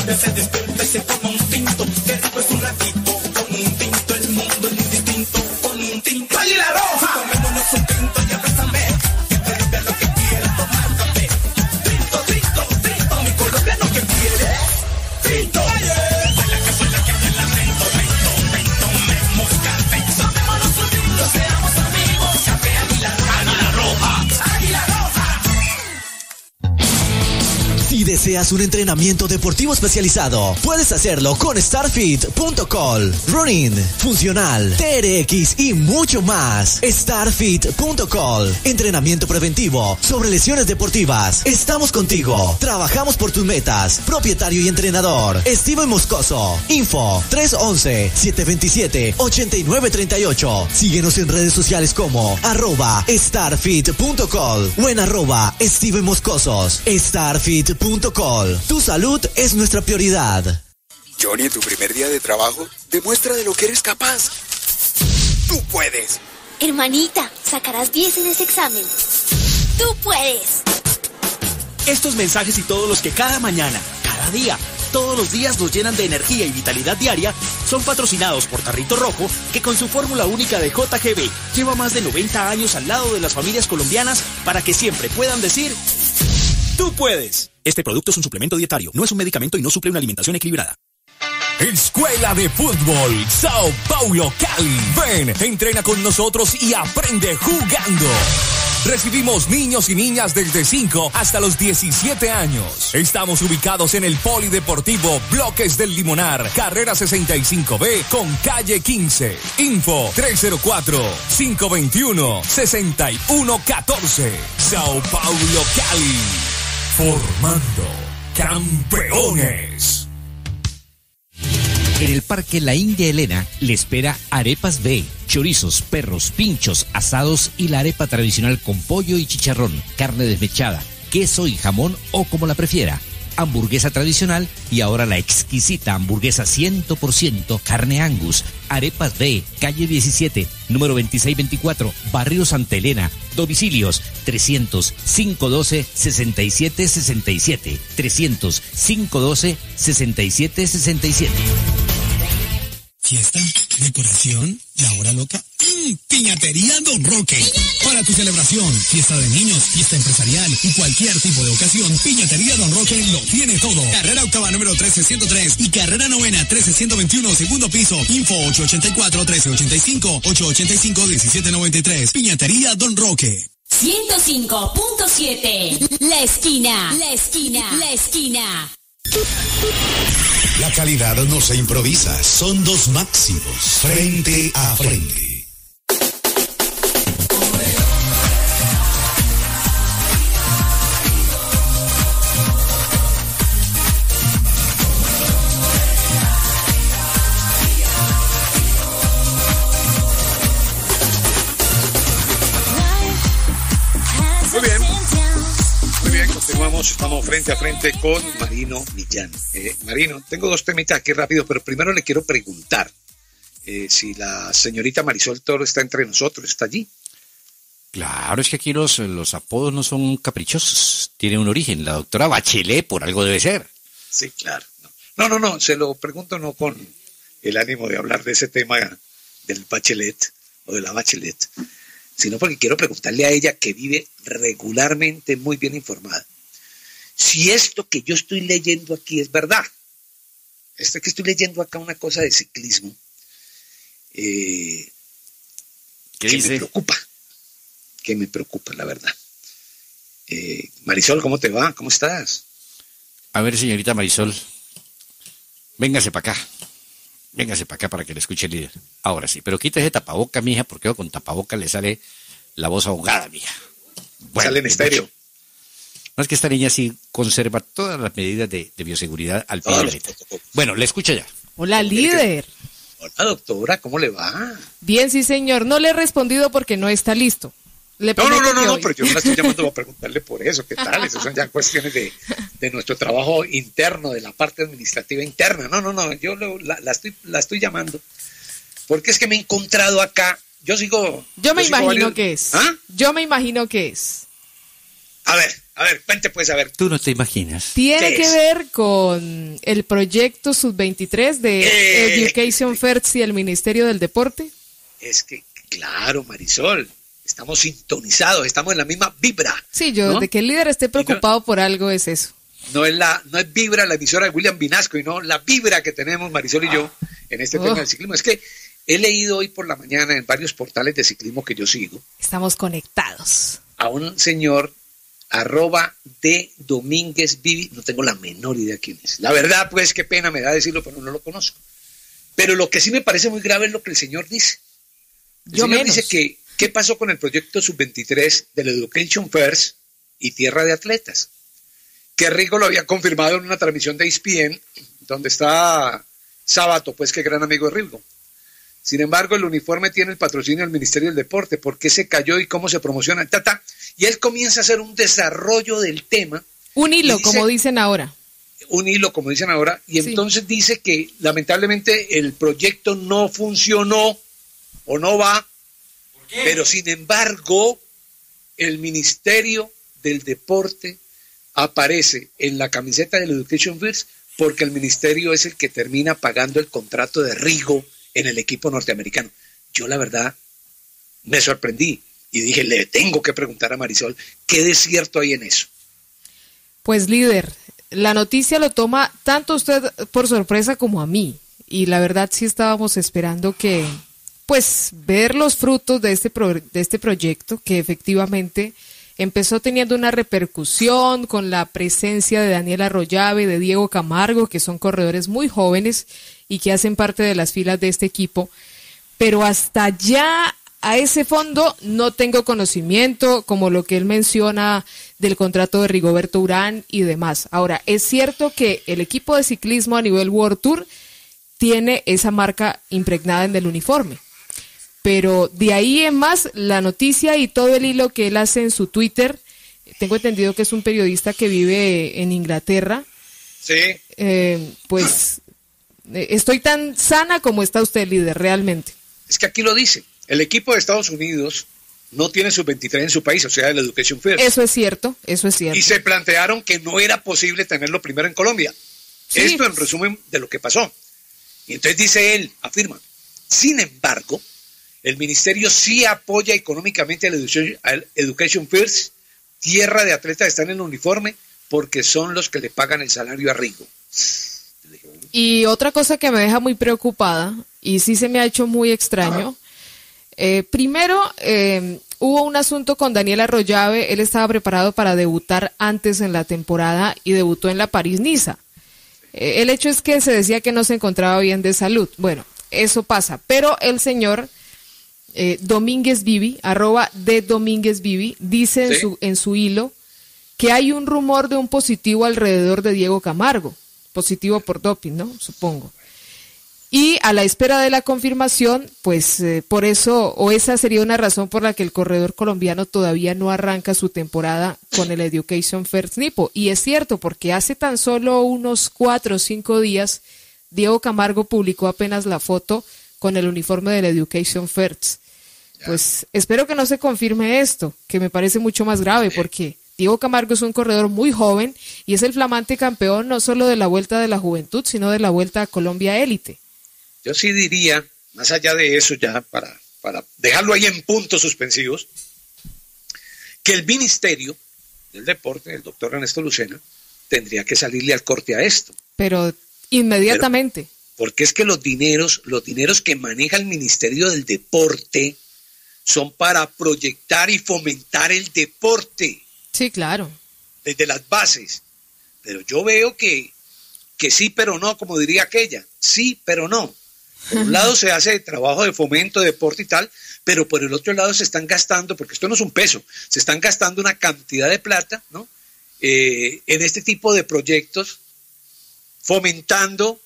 Colombia se despierta y se toma un tinto. Que es un ratito. Con un tinto el mundo es distinto. Con un tinto. ¡Águila roja! Deseas un entrenamiento deportivo especializado, puedes hacerlo con starfit.col. Running, funcional, TRX y mucho más. Starfit.col. Entrenamiento preventivo sobre lesiones deportivas. Estamos contigo. Trabajamos por tus metas. Propietario y entrenador. Steven Moscoso. Info 311-727-8938. Síguenos en redes sociales como arroba starfit.col o en arroba Steven Moscosos. Tu salud es nuestra prioridad. Johnny, en tu primer día de trabajo, demuestra de lo que eres capaz. Tú puedes. Hermanita, sacarás 10 en ese examen. Tú puedes. Estos mensajes y todos los que cada mañana, cada día, todos los días nos llenan de energía y vitalidad diaria son patrocinados por Tarrito Rojo, que con su fórmula única de JGB lleva más de 90 años al lado de las familias colombianas para que siempre puedan decir, tú puedes. Este producto es un suplemento dietario, no es un medicamento y no suple una alimentación equilibrada. Escuela de Fútbol Sao Paulo Cali. Ven, entrena con nosotros y aprende jugando. Recibimos niños y niñas desde 5 hasta los 17 años. Estamos ubicados en el Polideportivo Bloques del Limonar, carrera 65B con calle 15. Info 304-521-6114. Sao Paulo Cali. Formando campeones. En el Parque La India Elena le espera arepas B, chorizos, perros, pinchos, asados y la arepa tradicional con pollo y chicharrón, carne desmechada, queso y jamón o como la prefiera. Hamburguesa tradicional y ahora la exquisita hamburguesa 100% carne angus. Arepas B, calle 17, número 2624, Barrio Santa Elena. Domicilios 300 512 6767 300 512 6767. Fiesta, decoración, la hora loca. Piñatería Don Roque. Para tu celebración, fiesta de niños, fiesta empresarial y cualquier tipo de ocasión, Piñatería Don Roque lo tiene todo. Carrera octava número 13103 y carrera novena 13121, segundo piso. Info 884-1385, 885-1793. Piñatería Don Roque. 105.7. La esquina. La esquina. La esquina. La calidad no se improvisa, son dos máximos, frente a frente. Estamos frente a frente con Marino Millán. Eh, Marino, tengo dos temitas aquí rápidos, pero primero le quiero preguntar eh, si la señorita Marisol Toro está entre nosotros, está allí. Claro, es que aquí los, los apodos no son caprichosos, tienen un origen. La doctora Bachelet por algo debe ser. Sí, claro. No, no, no, se lo pregunto no con el ánimo de hablar de ese tema del bachelet o de la bachelet, sino porque quiero preguntarle a ella que vive regularmente muy bien informada. Si esto que yo estoy leyendo aquí es verdad, esto que estoy leyendo acá una cosa de ciclismo, eh, ¿Qué que dice? me preocupa, que me preocupa, la verdad. Eh, Marisol, ¿cómo te va? ¿Cómo estás? A ver, señorita Marisol, véngase para acá. Véngase para acá para que le escuche el líder. Ahora sí, pero quítese tapaboca, mija, porque con tapaboca le sale la voz ahogada, mija. Sale en es estéreo. No es que esta niña sí conserva todas las medidas de, de bioseguridad al pie de. Bueno, le escucho ya. Hola, líder. Hola, doctora, ¿cómo le va? Bien, sí, señor. No le he respondido porque no está listo. Le No, no, no, no, no, pero yo no la estoy llamando para preguntarle por eso, ¿qué tal? Esas son ya cuestiones de, de nuestro trabajo interno, de la parte administrativa interna. No, no, no, yo lo- la, la estoy, la estoy llamando porque es que me he encontrado acá yo sigo. Yo me imagino varios- que es. ¿Ah? Yo me imagino que es. A ver, a ver, cuente pues, a ver. Tú no te imaginas. Tiene ¿Qué que es? ver con el proyecto Sub-23 de Eh. Education First y el Ministerio del Deporte. Es que, claro, Marisol, estamos sintonizados, estamos en la misma vibra. Sí, yo, ¿no? de que el líder esté preocupado por algo es eso. No es la, no es vibra la emisora de William Vinasco, y no la vibra que tenemos Marisol y yo en este Oh. tema del ciclismo. Es que he leído hoy por la mañana en varios portales de ciclismo que yo sigo Estamos conectados. a un señor arroba de Domínguez Vivi, no tengo la menor idea quién es. La verdad, pues qué pena me da decirlo, pero no lo conozco. Pero lo que sí me parece muy grave es lo que el señor dice. El Yo señor menos. dice que, ¿qué pasó con el proyecto Sub-23 del Education First y Tierra de Atletas? Que Rigo lo había confirmado en una transmisión de ESPN, donde está Sábato, pues que gran amigo de Rigo. Sin embargo, el uniforme tiene el patrocinio del Ministerio del Deporte. ¿Por qué se cayó y cómo se promociona? Ta, ta. Y él comienza a hacer un desarrollo del tema, Un hilo, dice- como dicen ahora. un hilo, como dicen ahora, y Sí. entonces dice que lamentablemente el proyecto no funcionó o no va, pero sin embargo, el Ministerio del Deporte aparece en la camiseta del Education First porque el ministerio es el que termina pagando el contrato de Rigo en el equipo norteamericano. Yo la verdad me sorprendí y dije, le tengo que preguntar a Marisol, ¿qué desierto hay en eso? Pues líder, la noticia lo toma tanto usted por sorpresa como a mí. Y la verdad sí estábamos esperando que, pues, ver los frutos de este, pro- de este proyecto que efectivamente empezó teniendo una repercusión con la presencia de Daniel Arroyave, de Diego Camargo, que son corredores muy jóvenes y que hacen parte de las filas de este equipo. Pero hasta ya a ese fondo no tengo conocimiento, como lo que él menciona del contrato de Rigoberto Urán y demás. Ahora, es cierto que el equipo de ciclismo a nivel World Tour tiene esa marca impregnada en el uniforme. Pero de ahí en más, la noticia y todo el hilo que él hace en su Twitter, tengo entendido que es un periodista que vive en Inglaterra, Sí. eh, pues eh, estoy tan sana como está usted, líder, realmente. Es que aquí lo dice. El equipo de Estados Unidos no tiene sub-23 en su país, o sea, el Education First. Eso es cierto, eso es cierto. Y se plantearon que no era posible tenerlo primero en Colombia. Sí. Esto en resumen de lo que pasó. Y entonces dice él, afirma, sin embargo, el ministerio sí apoya económicamente al Education, al Education First, tierra de atletas están en el uniforme, porque son los que le pagan el salario a Rigo. Y otra cosa que me deja muy preocupada, y sí se me ha hecho muy extraño, eh, primero eh, hubo un asunto con Daniel Arroyave, él estaba preparado para debutar antes en la temporada y debutó en la París-Niza. Eh, el hecho es que se decía que no se encontraba bien de salud. Bueno, eso pasa, pero el señor eh, Domínguez Vivi, arroba de Domínguez Vivi, dice en, su, en su hilo que hay un rumor de un positivo alrededor de Diego Camargo, positivo por doping, ¿no? Supongo. Y a la espera de la confirmación, pues eh, por eso, o esa sería una razón por la que el corredor colombiano todavía no arranca su temporada con el Education First Nipo. Y es cierto, porque hace tan solo unos cuatro o cinco días, Diego Camargo publicó apenas la foto con el uniforme del Education First. Pues espero que no se confirme esto, que me parece mucho más grave, porque Diego Camargo es un corredor muy joven y es el flamante campeón no solo de la Vuelta de la Juventud, sino de la Vuelta a Colombia Élite. Yo sí diría, más allá de eso ya, para, para dejarlo ahí en puntos suspensivos, que el Ministerio del Deporte, el doctor Ernesto Lucena, tendría que salirle al corte a esto. Pero inmediatamente. Porque es que los dineros, los dineros que maneja el Ministerio del Deporte son para proyectar y fomentar el deporte Sí, claro. desde las bases. Pero yo veo que, que sí, pero no, como diría aquella. Sí, pero no. Por un lado se hace trabajo de fomento, de deporte y tal, pero por el otro lado se están gastando, porque esto no es un peso, se están gastando una cantidad de plata, ¿no? Eh, en este tipo de proyectos, fomentando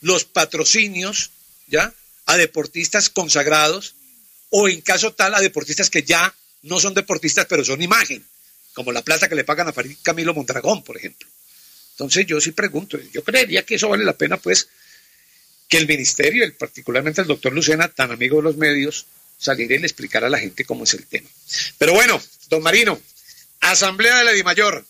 los patrocinios, ¿ya? A deportistas consagrados, o en caso tal a deportistas que ya no son deportistas, pero son imagen, como la plata que le pagan a Farid Camilo Mondragón, por ejemplo. Entonces yo sí pregunto, yo creería que eso vale la pena, pues, que el ministerio, particularmente el doctor Lucena, tan amigo de los medios, salir y le explicar a la gente cómo es el tema. Pero bueno, don Marino, Asamblea de la Dimayor.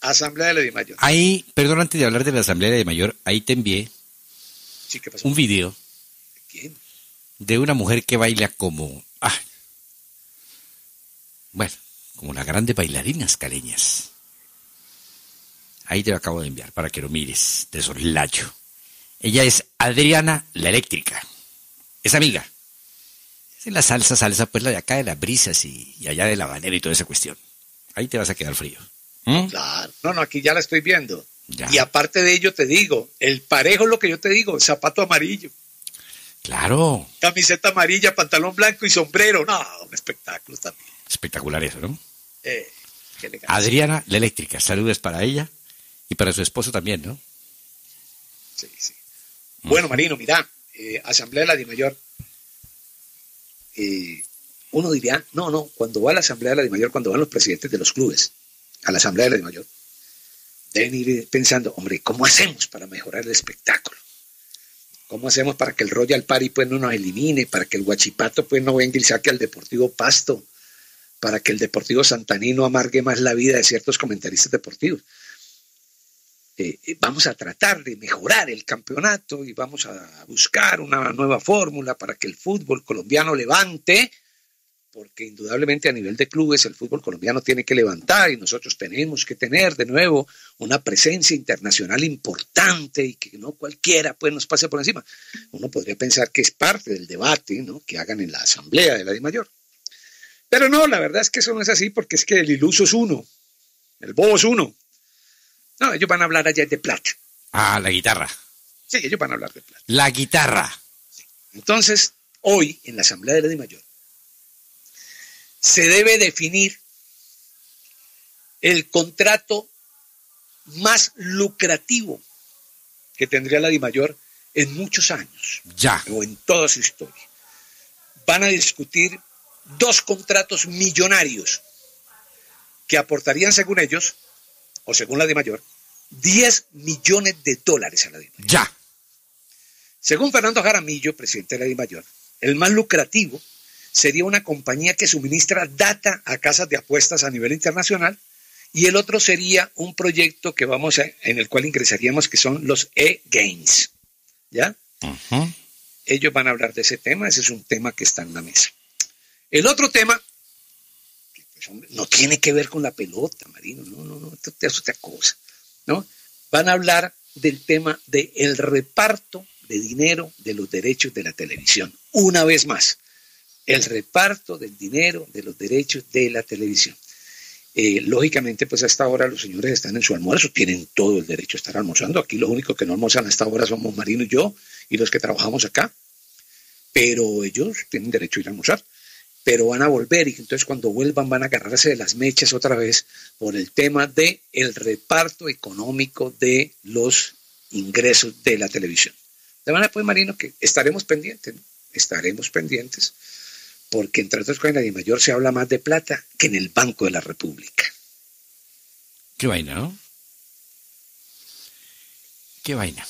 Asamblea de la Dimayor. Ahí, perdón, antes de hablar de la Asamblea de Mayor, ahí te envié Sí, ¿qué pasó? un video ¿Quién? de una mujer que baila como, ah, bueno, como las grandes bailarinas caleñas. Ahí te lo acabo de enviar para que lo mires, de soslayo. Ella es Adriana la Eléctrica. Es amiga. Es en la salsa, salsa, pues la de acá de las brisas y, y allá de la banera y toda esa cuestión. Ahí te vas a quedar frío. ¿Mm? Claro. No, no, aquí ya la estoy viendo. Ya. Y aparte de ello te digo, el parejo es lo que yo te digo, zapato amarillo, Claro, camiseta amarilla, pantalón blanco y sombrero. No, un espectáculo también. espectacular eso, ¿no? Eh, qué. Adriana la Eléctrica, saludos para ella y para su esposo también, ¿no? Sí, sí. Bueno, Marino, mira, eh, Asamblea de la Dimayor. Eh, uno diría, no, no, cuando va a la Asamblea de la Dimayor, cuando van los presidentes de los clubes a la Asamblea de la Dimayor, deben ir pensando, hombre, ¿cómo hacemos para mejorar el espectáculo? ¿Cómo hacemos para que el Royal Party pues no nos elimine, para que el Guachipato pues no venga y saque al Deportivo Pasto, para que el Deportivo Santanino amargue más la vida de ciertos comentaristas deportivos? Eh, eh, vamos a tratar de mejorar el campeonato y vamos a buscar una nueva fórmula para que el fútbol colombiano levante, porque indudablemente a nivel de clubes el fútbol colombiano tiene que levantar y nosotros tenemos que tener de nuevo una presencia internacional importante y que no cualquiera pues nos pase por encima. Uno podría pensar que es parte del debate ¿no? que hagan en la asamblea de la DIMAYOR. Pero no, la verdad es que eso no es así porque es que el iluso es uno, el bobo es uno. No, ellos van a hablar allá de plata. Ah, la guitarra. Sí, ellos van a hablar de plata. La guitarra. Entonces, hoy, en la Asamblea de la DIMAYOR, se debe definir el contrato más lucrativo que tendría la DIMAYOR en muchos años, Ya. o en toda su historia. Van a discutir dos contratos millonarios que aportarían, según ellos, o según la DIMAYOR, 10 millones de dólares a la DIMAYOR. Ya. Según Fernando Jaramillo, presidente de la DIMAYOR, el más lucrativo sería una compañía que suministra data a casas de apuestas a nivel internacional y el otro sería un proyecto que vamos a, en el cual ingresaríamos que son los e-games. ¿Ya? Ellos van a hablar de ese tema, ese es un tema que está en la mesa. El otro tema, que, pues, hombre, no tiene que ver con la pelota, Marino, no, no, no, es otra cosa, Van a hablar del tema del reparto de dinero de los derechos de la televisión. Una vez más, el reparto del dinero de los derechos de la televisión. Eh, lógicamente, pues a esta hora los señores están en su almuerzo, tienen todo el derecho a estar almorzando. Aquí lo único que no almorzan a esta hora somos Marino y yo y los que trabajamos acá. Pero ellos tienen derecho a ir a almorzar. Pero van a volver y entonces cuando vuelvan van a agarrarse de las mechas otra vez por el tema de reparto económico de los ingresos de la televisión. De manera, pues, Marino, que estaremos pendientes, ¿no? estaremos pendientes porque entre otras cosas en la DIMAYOR se habla más de plata que en el Banco de la República. Qué vaina, ¿no? Qué vaina.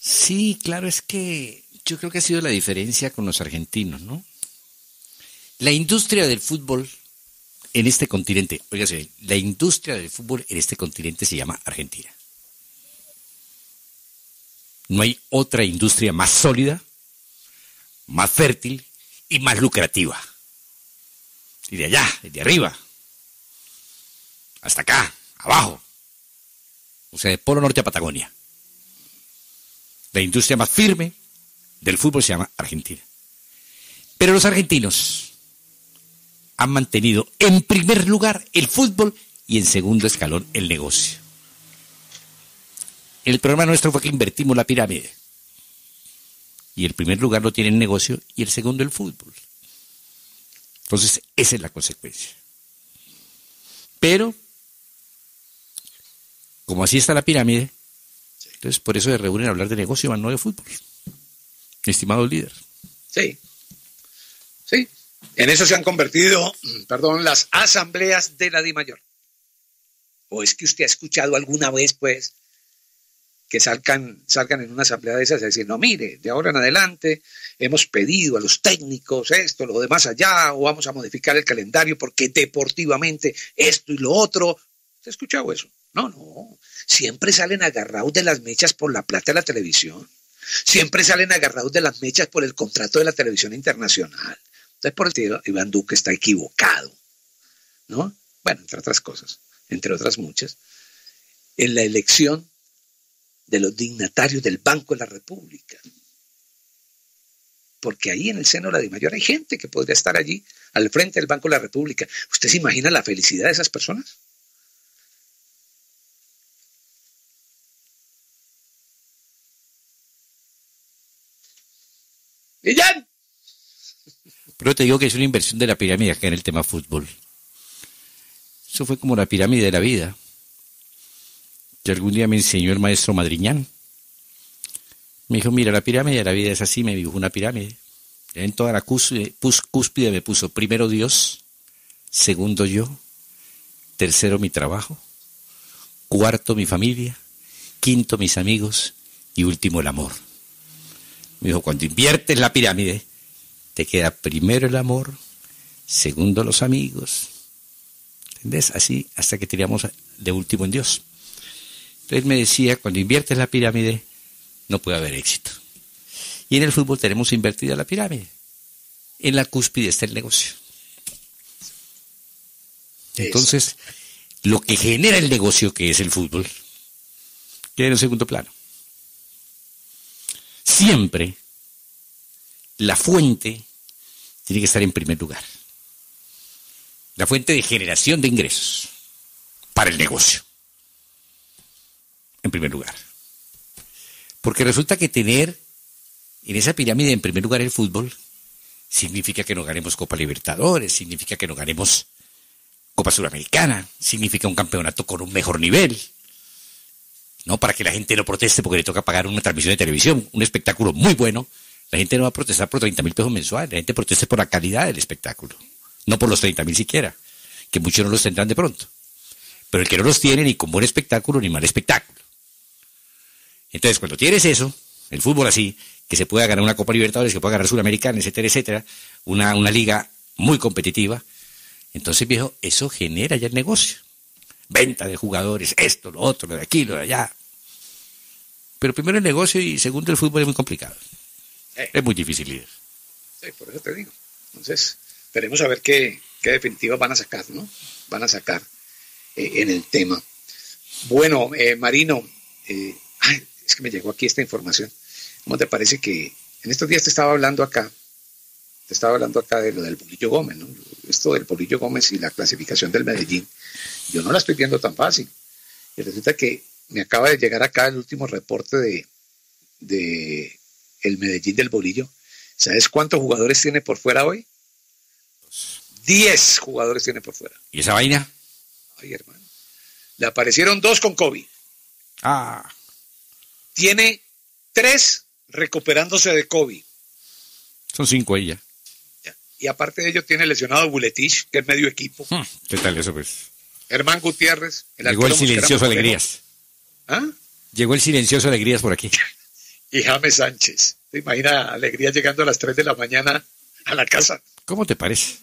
Sí, claro, es que yo creo que ha sido la diferencia con los argentinos, ¿no? La industria del fútbol en este continente, oígase, la industria del fútbol en este continente se llama Argentina. No hay otra industria más sólida, más fértil y más lucrativa. Y de allá, de arriba, hasta acá, abajo. O sea, de Polo Norte a Patagonia. La industria más firme del fútbol se llama Argentina. Pero los argentinos han mantenido en primer lugar el fútbol y en segundo escalón el negocio. El problema nuestro fue que invertimos la pirámide. Y el primer lugar lo tiene el negocio y el segundo el fútbol. Entonces, esa es la consecuencia. Pero, como así está la pirámide, entonces por eso se reúnen a hablar de negocio, más no de fútbol. Estimado líder. Sí, sí. En eso se han convertido, perdón, las asambleas de la DIMAYOR. ¿O es que usted ha escuchado alguna vez, pues, que salgan, salgan en una asamblea de esas a decir, no, mire, de ahora en adelante hemos pedido a los técnicos esto, lo demás allá, o vamos a modificar el calendario porque deportivamente esto y lo otro. ¿Usted ha escuchado eso? No, no. Siempre salen agarrados de las mechas por la plata de la televisión. Siempre salen agarrados de las mechas por el contrato de la televisión internacional. Entonces, por tío, Iván Duque está equivocado. ¿No? Bueno, entre otras cosas, entre otras muchas. En la elección de los dignatarios del Banco de la República. Porque ahí en el seno de la DIMAYOR hay gente que podría estar allí al frente del Banco de la República. ¿Usted se imagina la felicidad de esas personas? ¡Millán! Pero te digo que es una inversión de la pirámide acá en el tema fútbol. Eso fue como la pirámide de la vida que algún día me enseñó el maestro Madriñán. Me dijo, mira, la pirámide de la vida es así, me dibujó una pirámide. En toda la cúspide, cúspide me puso primero Dios, segundo yo, tercero mi trabajo, cuarto mi familia, quinto mis amigos y último el amor. Me dijo, cuando inviertes la pirámide, te queda primero el amor, segundo los amigos. ¿Entendés? Así hasta que tiramos de último en Dios. Entonces me decía, cuando inviertes la pirámide, no puede haber éxito. Y en el fútbol tenemos invertida la pirámide. En la cúspide está el negocio. Entonces, lo que genera el negocio, que es el fútbol, queda en el segundo plano. Siempre la fuente tiene que estar en primer lugar. La fuente de generación de ingresos para el negocio en primer lugar. Porque resulta que tener en esa pirámide en primer lugar el fútbol significa que no ganemos Copa Libertadores, significa que no ganemos Copa Suramericana, significa un campeonato con un mejor nivel. No para que la gente no proteste porque le toca pagar una transmisión de televisión, un espectáculo muy bueno. La gente no va a protestar por 30 mil pesos mensuales, la gente protesta por la calidad del espectáculo, no por los 30 mil siquiera, que muchos no los tendrán de pronto. Pero el que no los tiene ni con buen espectáculo ni mal espectáculo. Entonces, cuando tienes eso, el fútbol así, que se pueda ganar una Copa Libertadores, que pueda ganar Sudamericana, etcétera, etcétera, una, una liga muy competitiva, entonces, viejo, eso genera ya el negocio. Venta de jugadores, esto, lo otro, lo de aquí, lo de allá. Pero primero el negocio y segundo el fútbol es muy complicado. Eh. Es muy difícil ir. Sí, por eso te digo. Entonces, esperemos a ver qué, qué definitivas van a sacar, ¿no? Van a sacar eh, en el tema. Bueno, eh, Marino, eh, ay, es que me llegó aquí esta información. ¿Cómo te parece que en estos días te estaba hablando acá, te estaba hablando acá de lo del Bolillo Gómez, ¿no? Esto del Bolillo Gómez y la clasificación del Medellín, yo no la estoy viendo tan fácil. Y resulta que me acaba de llegar acá el último reporte de, de el Medellín del Bolillo. ¿Sabes cuántos jugadores tiene por fuera hoy? Diez jugadores tiene por fuera. ¿Y esa vaina? Ay, hermano. Le aparecieron dos con COVID. Ah. Tiene tres recuperándose de COVID. Son cinco ella. Y aparte de ello tiene lesionado Buletich, que es medio equipo. Hmm, ¿Qué tal eso, pues? Germán Gutiérrez. Llegó el arquero Mosquera silencioso. Alegrías. ¿Ah? Llegó el silencioso Alegrías por aquí. Y James Sánchez. ¿Te imaginas Alegría llegando a las 3 de la mañana a la casa? ¿Cómo te parece?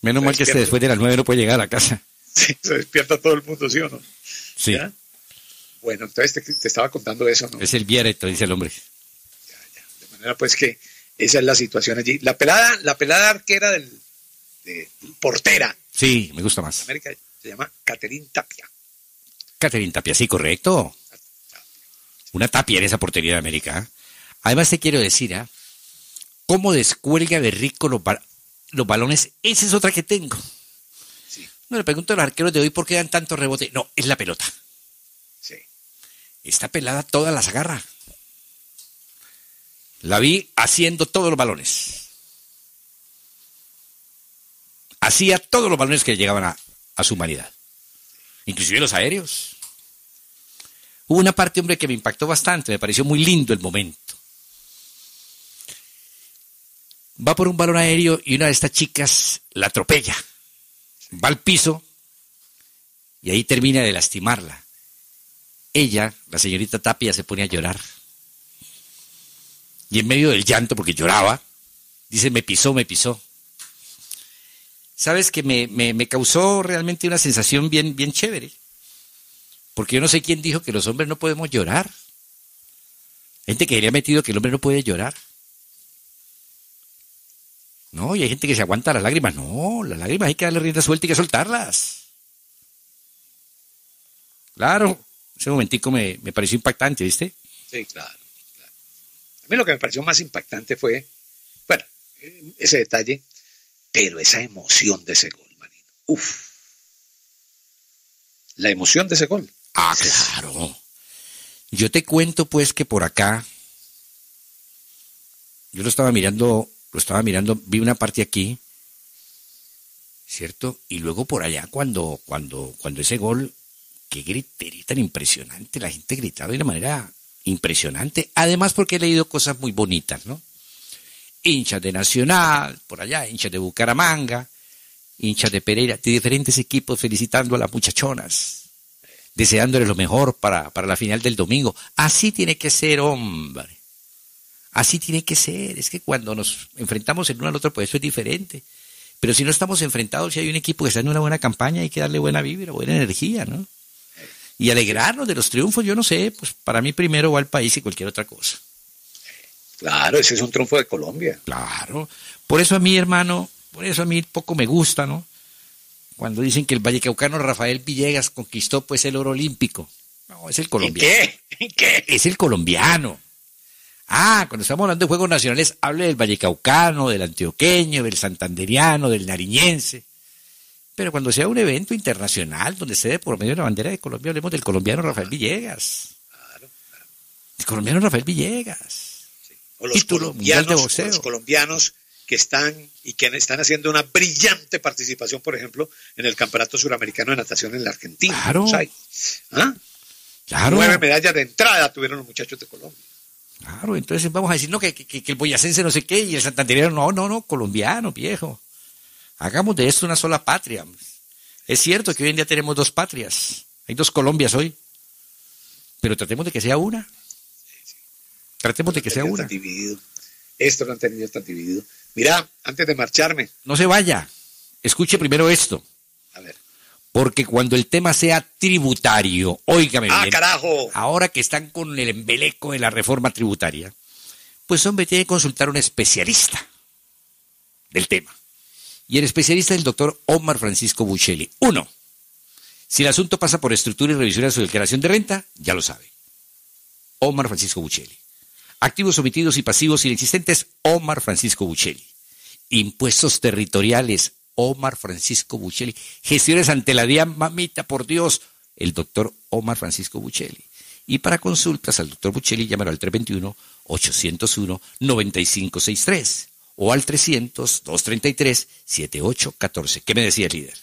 Menos mal que este después de las nueve no puede llegar a la casa. Sí, se despierta todo el mundo, ¿sí o no? Sí. ¿Ya? Bueno, entonces te, te estaba contando eso, ¿no? Es el Viareto, dice el hombre. De manera pues que esa es la situación allí. La pelada, la pelada arquera del de portera Sí, me gusta más. América se llama Caterín Tapia. Catherine Tapia, sí, correcto. Una tapia en esa portería de América. Además te quiero decir, ¿ah? ¿Cómo descuelga de rico los, ba- los balones? Esa es otra que tengo. No le pregunto a los arqueros de hoy por qué dan tanto rebote. No, es la pelota. Sí. Esta pelada toda las agarra. La vi haciendo todos los balones. Hacía todos los balones que llegaban a, a su humanidad. Inclusive los aéreos. Hubo una parte, hombre, que me impactó bastante. Me pareció muy lindo el momento. Va por un balón aéreo y una de estas chicas la atropella. Va al piso y ahí termina de lastimarla. ella, la señorita Tapia, se pone a llorar. Y en medio del llanto, porque lloraba, dice, me pisó, me pisó. Sabes que me, me, me causó realmente una sensación bien, bien chévere. Porque yo no sé quién dijo que los hombres no podemos llorar. Gente que había metido que el hombre no puede llorar. No, y hay gente que se aguanta las lágrimas. No, las lágrimas hay que darle rienda suelta y que soltarlas. Claro, ese momentico me, me pareció impactante, ¿viste? Sí, claro. A mí lo que me pareció más impactante fue, bueno, ese detalle, pero esa emoción de ese gol, Marino. Uf. La emoción de ese gol. Ah, claro. Yo te cuento pues que por acá, yo lo estaba mirando, lo estaba mirando, vi una parte aquí, ¿cierto? Y luego por allá cuando, cuando, cuando ese gol, qué gritería tan impresionante, la gente gritaba de una manera impresionante, además porque he leído cosas muy bonitas, ¿no? Hinchas de Nacional, por allá, hinchas de Bucaramanga, hinchas de Pereira, de diferentes equipos felicitando a las muchachonas, deseándoles lo mejor para, para la final del domingo. Así tiene que ser, hombre. Así tiene que ser. Es que cuando nos enfrentamos el uno al otro, pues eso es diferente. Pero si no estamos enfrentados, si hay un equipo que está en una buena campaña, hay que darle buena vibra, buena energía, ¿no? Y alegrarnos de los triunfos, yo no sé, pues para mí primero va el país y cualquier otra cosa. Claro, ese es un triunfo de Colombia. Claro. Por eso a mí, hermano, por eso a mí poco me gusta, ¿no? Cuando dicen que el vallecaucano Rafael Villegas conquistó pues el oro olímpico. No, es el colombiano. ¿Qué? ¿Qué? Es el colombiano. Ah, cuando estamos hablando de Juegos Nacionales, hable del vallecaucano, del antioqueño, del santanderiano, del nariñense. Pero cuando sea un evento internacional donde se dé por medio de la bandera de Colombia, hablemos del colombiano Rafael Villegas. El colombiano Rafael Villegas. O los Título mundial de colombianos, o boxeo. los colombianos que están y que están haciendo una brillante participación, por ejemplo, en el Campeonato Suramericano de Natación en la Argentina. Claro. ¿Ah? Claro. Nueve medallas de entrada tuvieron los muchachos de Colombia. Claro, entonces vamos a decir, no, que, que, que el boyacense no sé qué y el santanderiano, no, no, no, colombiano, viejo. Hagamos de esto una sola patria. Es cierto que hoy en día tenemos dos patrias. Hay dos Colombias hoy. Pero tratemos de que sea una. Tratemos de que sea una. Dividido. Esto lo han tenido tan dividido. Mira, antes de marcharme, No se vaya. Escuche primero esto. A ver. Porque cuando el tema sea tributario, óigame ¡Ah, bien. carajo! Ahora que están con el embeleco de la reforma tributaria, pues hombre, tiene que consultar a un especialista del tema. Y el especialista es el doctor Omar Francisco Buccelli. Uno, si el asunto pasa por estructura y revisión de su declaración de renta, ya lo sabe. Omar Francisco Buccelli. Activos omitidos y pasivos inexistentes, Omar Francisco Buccelli. Impuestos territoriales, Omar Francisco Buccelli. Gestiones ante la DIAN, mamita, por Dios, el doctor Omar Francisco Buccelli. Y para consultas al doctor Buccelli, llámalo al 321-801-9563 o al 300-233-7814. ¿Qué me decía el líder?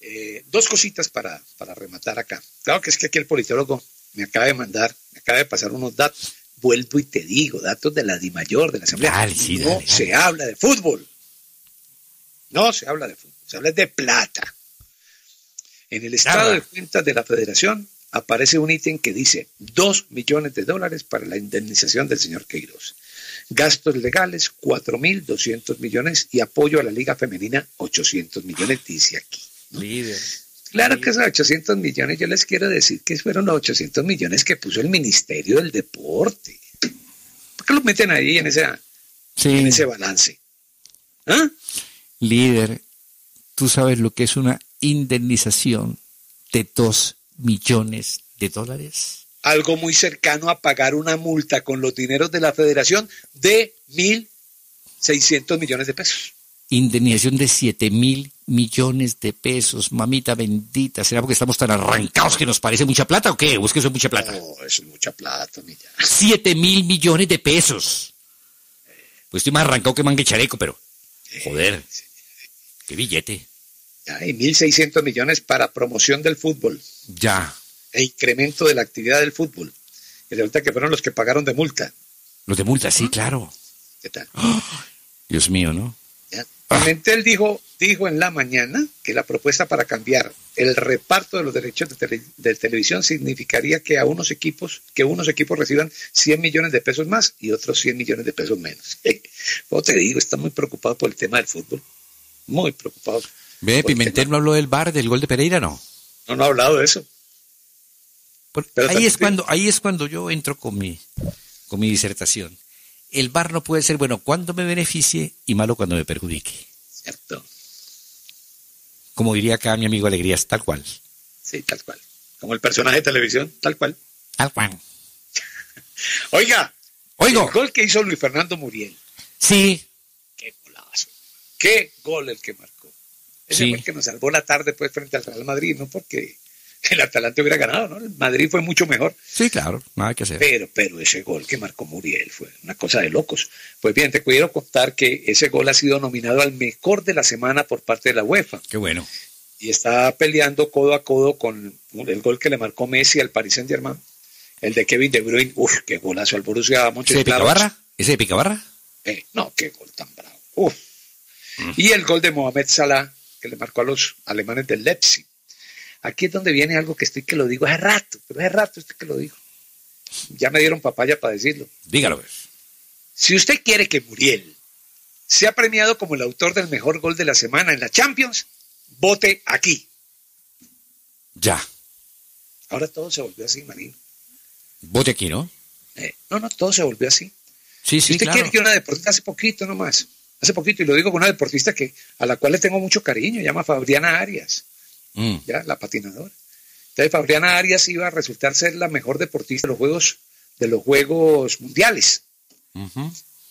Eh, dos cositas para, para rematar acá. Claro que es que aquí el politólogo me acaba de mandar, me acaba de pasar unos datos. Vuelvo y te digo, datos de la DIMAYOR, de la Asamblea. Dale, sí, no dale, se habla de fútbol. No se habla de fútbol, se habla de plata. En el estado de cuentas de la federación aparece un ítem que dice 2 millones de dólares para la indemnización del señor Queiroz. Gastos legales 4.200 millones y apoyo a la Liga Femenina 800 millones, dice aquí. Líder. Claro que esos 800 millones, yo les quiero decir que fueron los 800 millones que puso el Ministerio del Deporte. ¿Por qué los meten ahí en, ese en ese balance? ¿Ah? Líder, tú sabes lo que es una indemnización de dos millones de dólares. Algo muy cercano a pagar una multa con los dineros de la federación de 1.600 millones de pesos. Indemnización de 7 mil millones de pesos, mamita bendita. ¿Será porque estamos tan arrancados que nos parece mucha plata o qué? ¿O es que eso es mucha plata? No, eso es mucha plata, mi ya. 7 mil millones de pesos. Pues estoy más arrancado que mangue chareco, pero. Joder. Qué billete. Ya, y 1.600 millones para promoción del fútbol Ya. e incremento de la actividad del fútbol. Y resulta que fueron los que pagaron de multa. Los de multa, sí, claro. ¿Qué tal? Dios mío, ¿no? Pimentel dijo, dijo en la mañana que la propuesta para cambiar el reparto de los derechos de, tele- de televisión significaría que a unos equipos, que unos equipos reciban 100 millones de pesos más y otros 100 millones de pesos menos. Como te digo, está muy preocupado por el tema del fútbol. Muy preocupado. Ve, Pimentel no habló del bar, del gol de Pereira, no. No, no ha hablado de eso. Por- ahí es cuando, ahí es cuando yo entro con mi, con mi disertación. El bar no puede ser bueno cuando me beneficie y malo cuando me perjudique. Cierto. Como diría acá mi amigo Alegrías, tal cual. Sí, tal cual. Como el personaje de televisión, tal cual. Tal cual. Oiga, Oigo. el gol que hizo Luis Fernando Muriel. Sí, Qué golazo. Qué gol el que marcó. Ese Sí. fue el que nos salvó la tarde pues frente al Real Madrid, no porque el Atalante hubiera ganado, ¿no? El Madrid fue mucho mejor. sí, claro, nada que hacer. Pero, pero ese gol que marcó Muriel fue una cosa de locos. Pues bien, te quiero contar que ese gol ha sido nominado al mejor de la semana por parte de la UEFA Qué bueno. y está peleando codo a codo con el gol que le marcó Messi al Paris Saint Germain, el de Kevin De Bruyne. Uf, qué golazo al Borussia ¿Ese de Mönchengladbach. Picabarra? ¿Ese de Picabarra? Eh, no, qué gol tan bravo. Uf. Y el gol de Mohamed Salah, que le marcó a los alemanes del Leipzig. Aquí es donde viene algo que estoy que lo digo hace rato, pero hace rato estoy que lo digo. Ya me dieron papaya para decirlo. Dígalo. pues. Si usted quiere que Muriel sea premiado como el autor del mejor gol de la semana en la Champions, vote aquí. Ya. Ahora todo se volvió así, Marino. Vote aquí, ¿no? Eh, no, no, todo se volvió así. Sí, Si sí, usted claro. quiere que una deportista, hace poquito nomás, hace poquito, y lo digo con una deportista que, a la cual le tengo mucho cariño, llama Fabriana Arias, Mm. ya, la patinadora. Entonces Fabriana Arias iba a resultar ser la mejor deportista de los Juegos, de los Juegos Mundiales.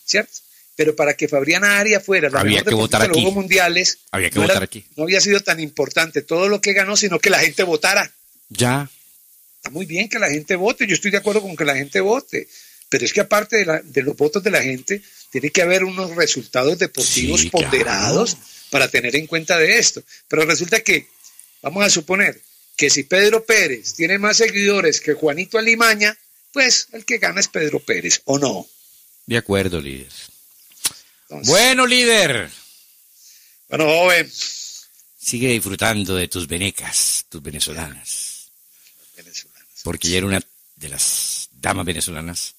¿cierto? Pero para que Fabriana Arias fuera la Había mejor que deportista votar de los aquí. Juegos Mundiales, Había que no, era- votar aquí. no había sido tan importante todo lo que ganó, sino que la gente votara. Ya. Está muy bien que la gente vote, yo estoy de acuerdo con que la gente vote, pero es que aparte de, la- de los votos de la gente, tiene que haber unos resultados deportivos Sí, ponderados para tener en cuenta de esto. Pero resulta que, vamos a suponer, que si Pedro Pérez tiene más seguidores que Juanito Alimaña, pues el que gana es Pedro Pérez, ¿o no? De acuerdo, líder. Entonces, Bueno, líder. bueno, joven, Sigue disfrutando de tus venecas, tus venezolanas. venezolanos. Porque ayer una de las damas venezolanas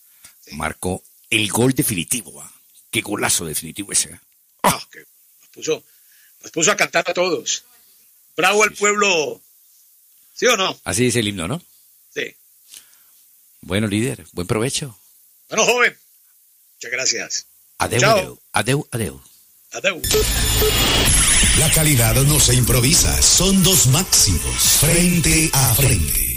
marcó el gol definitivo. ¿ah? Qué golazo definitivo ese. ¿ah? Ah, que nos, puso, nos puso a cantar a todos. Bravo al pueblo, ¿sí o no? Así dice el himno, ¿no? Sí. Bueno, líder, buen provecho. Bueno, joven, muchas gracias. Adeu, Chao. adeu, adeu, adeu. Adeu. La calidad no se improvisa, son dos máximos, frente a frente.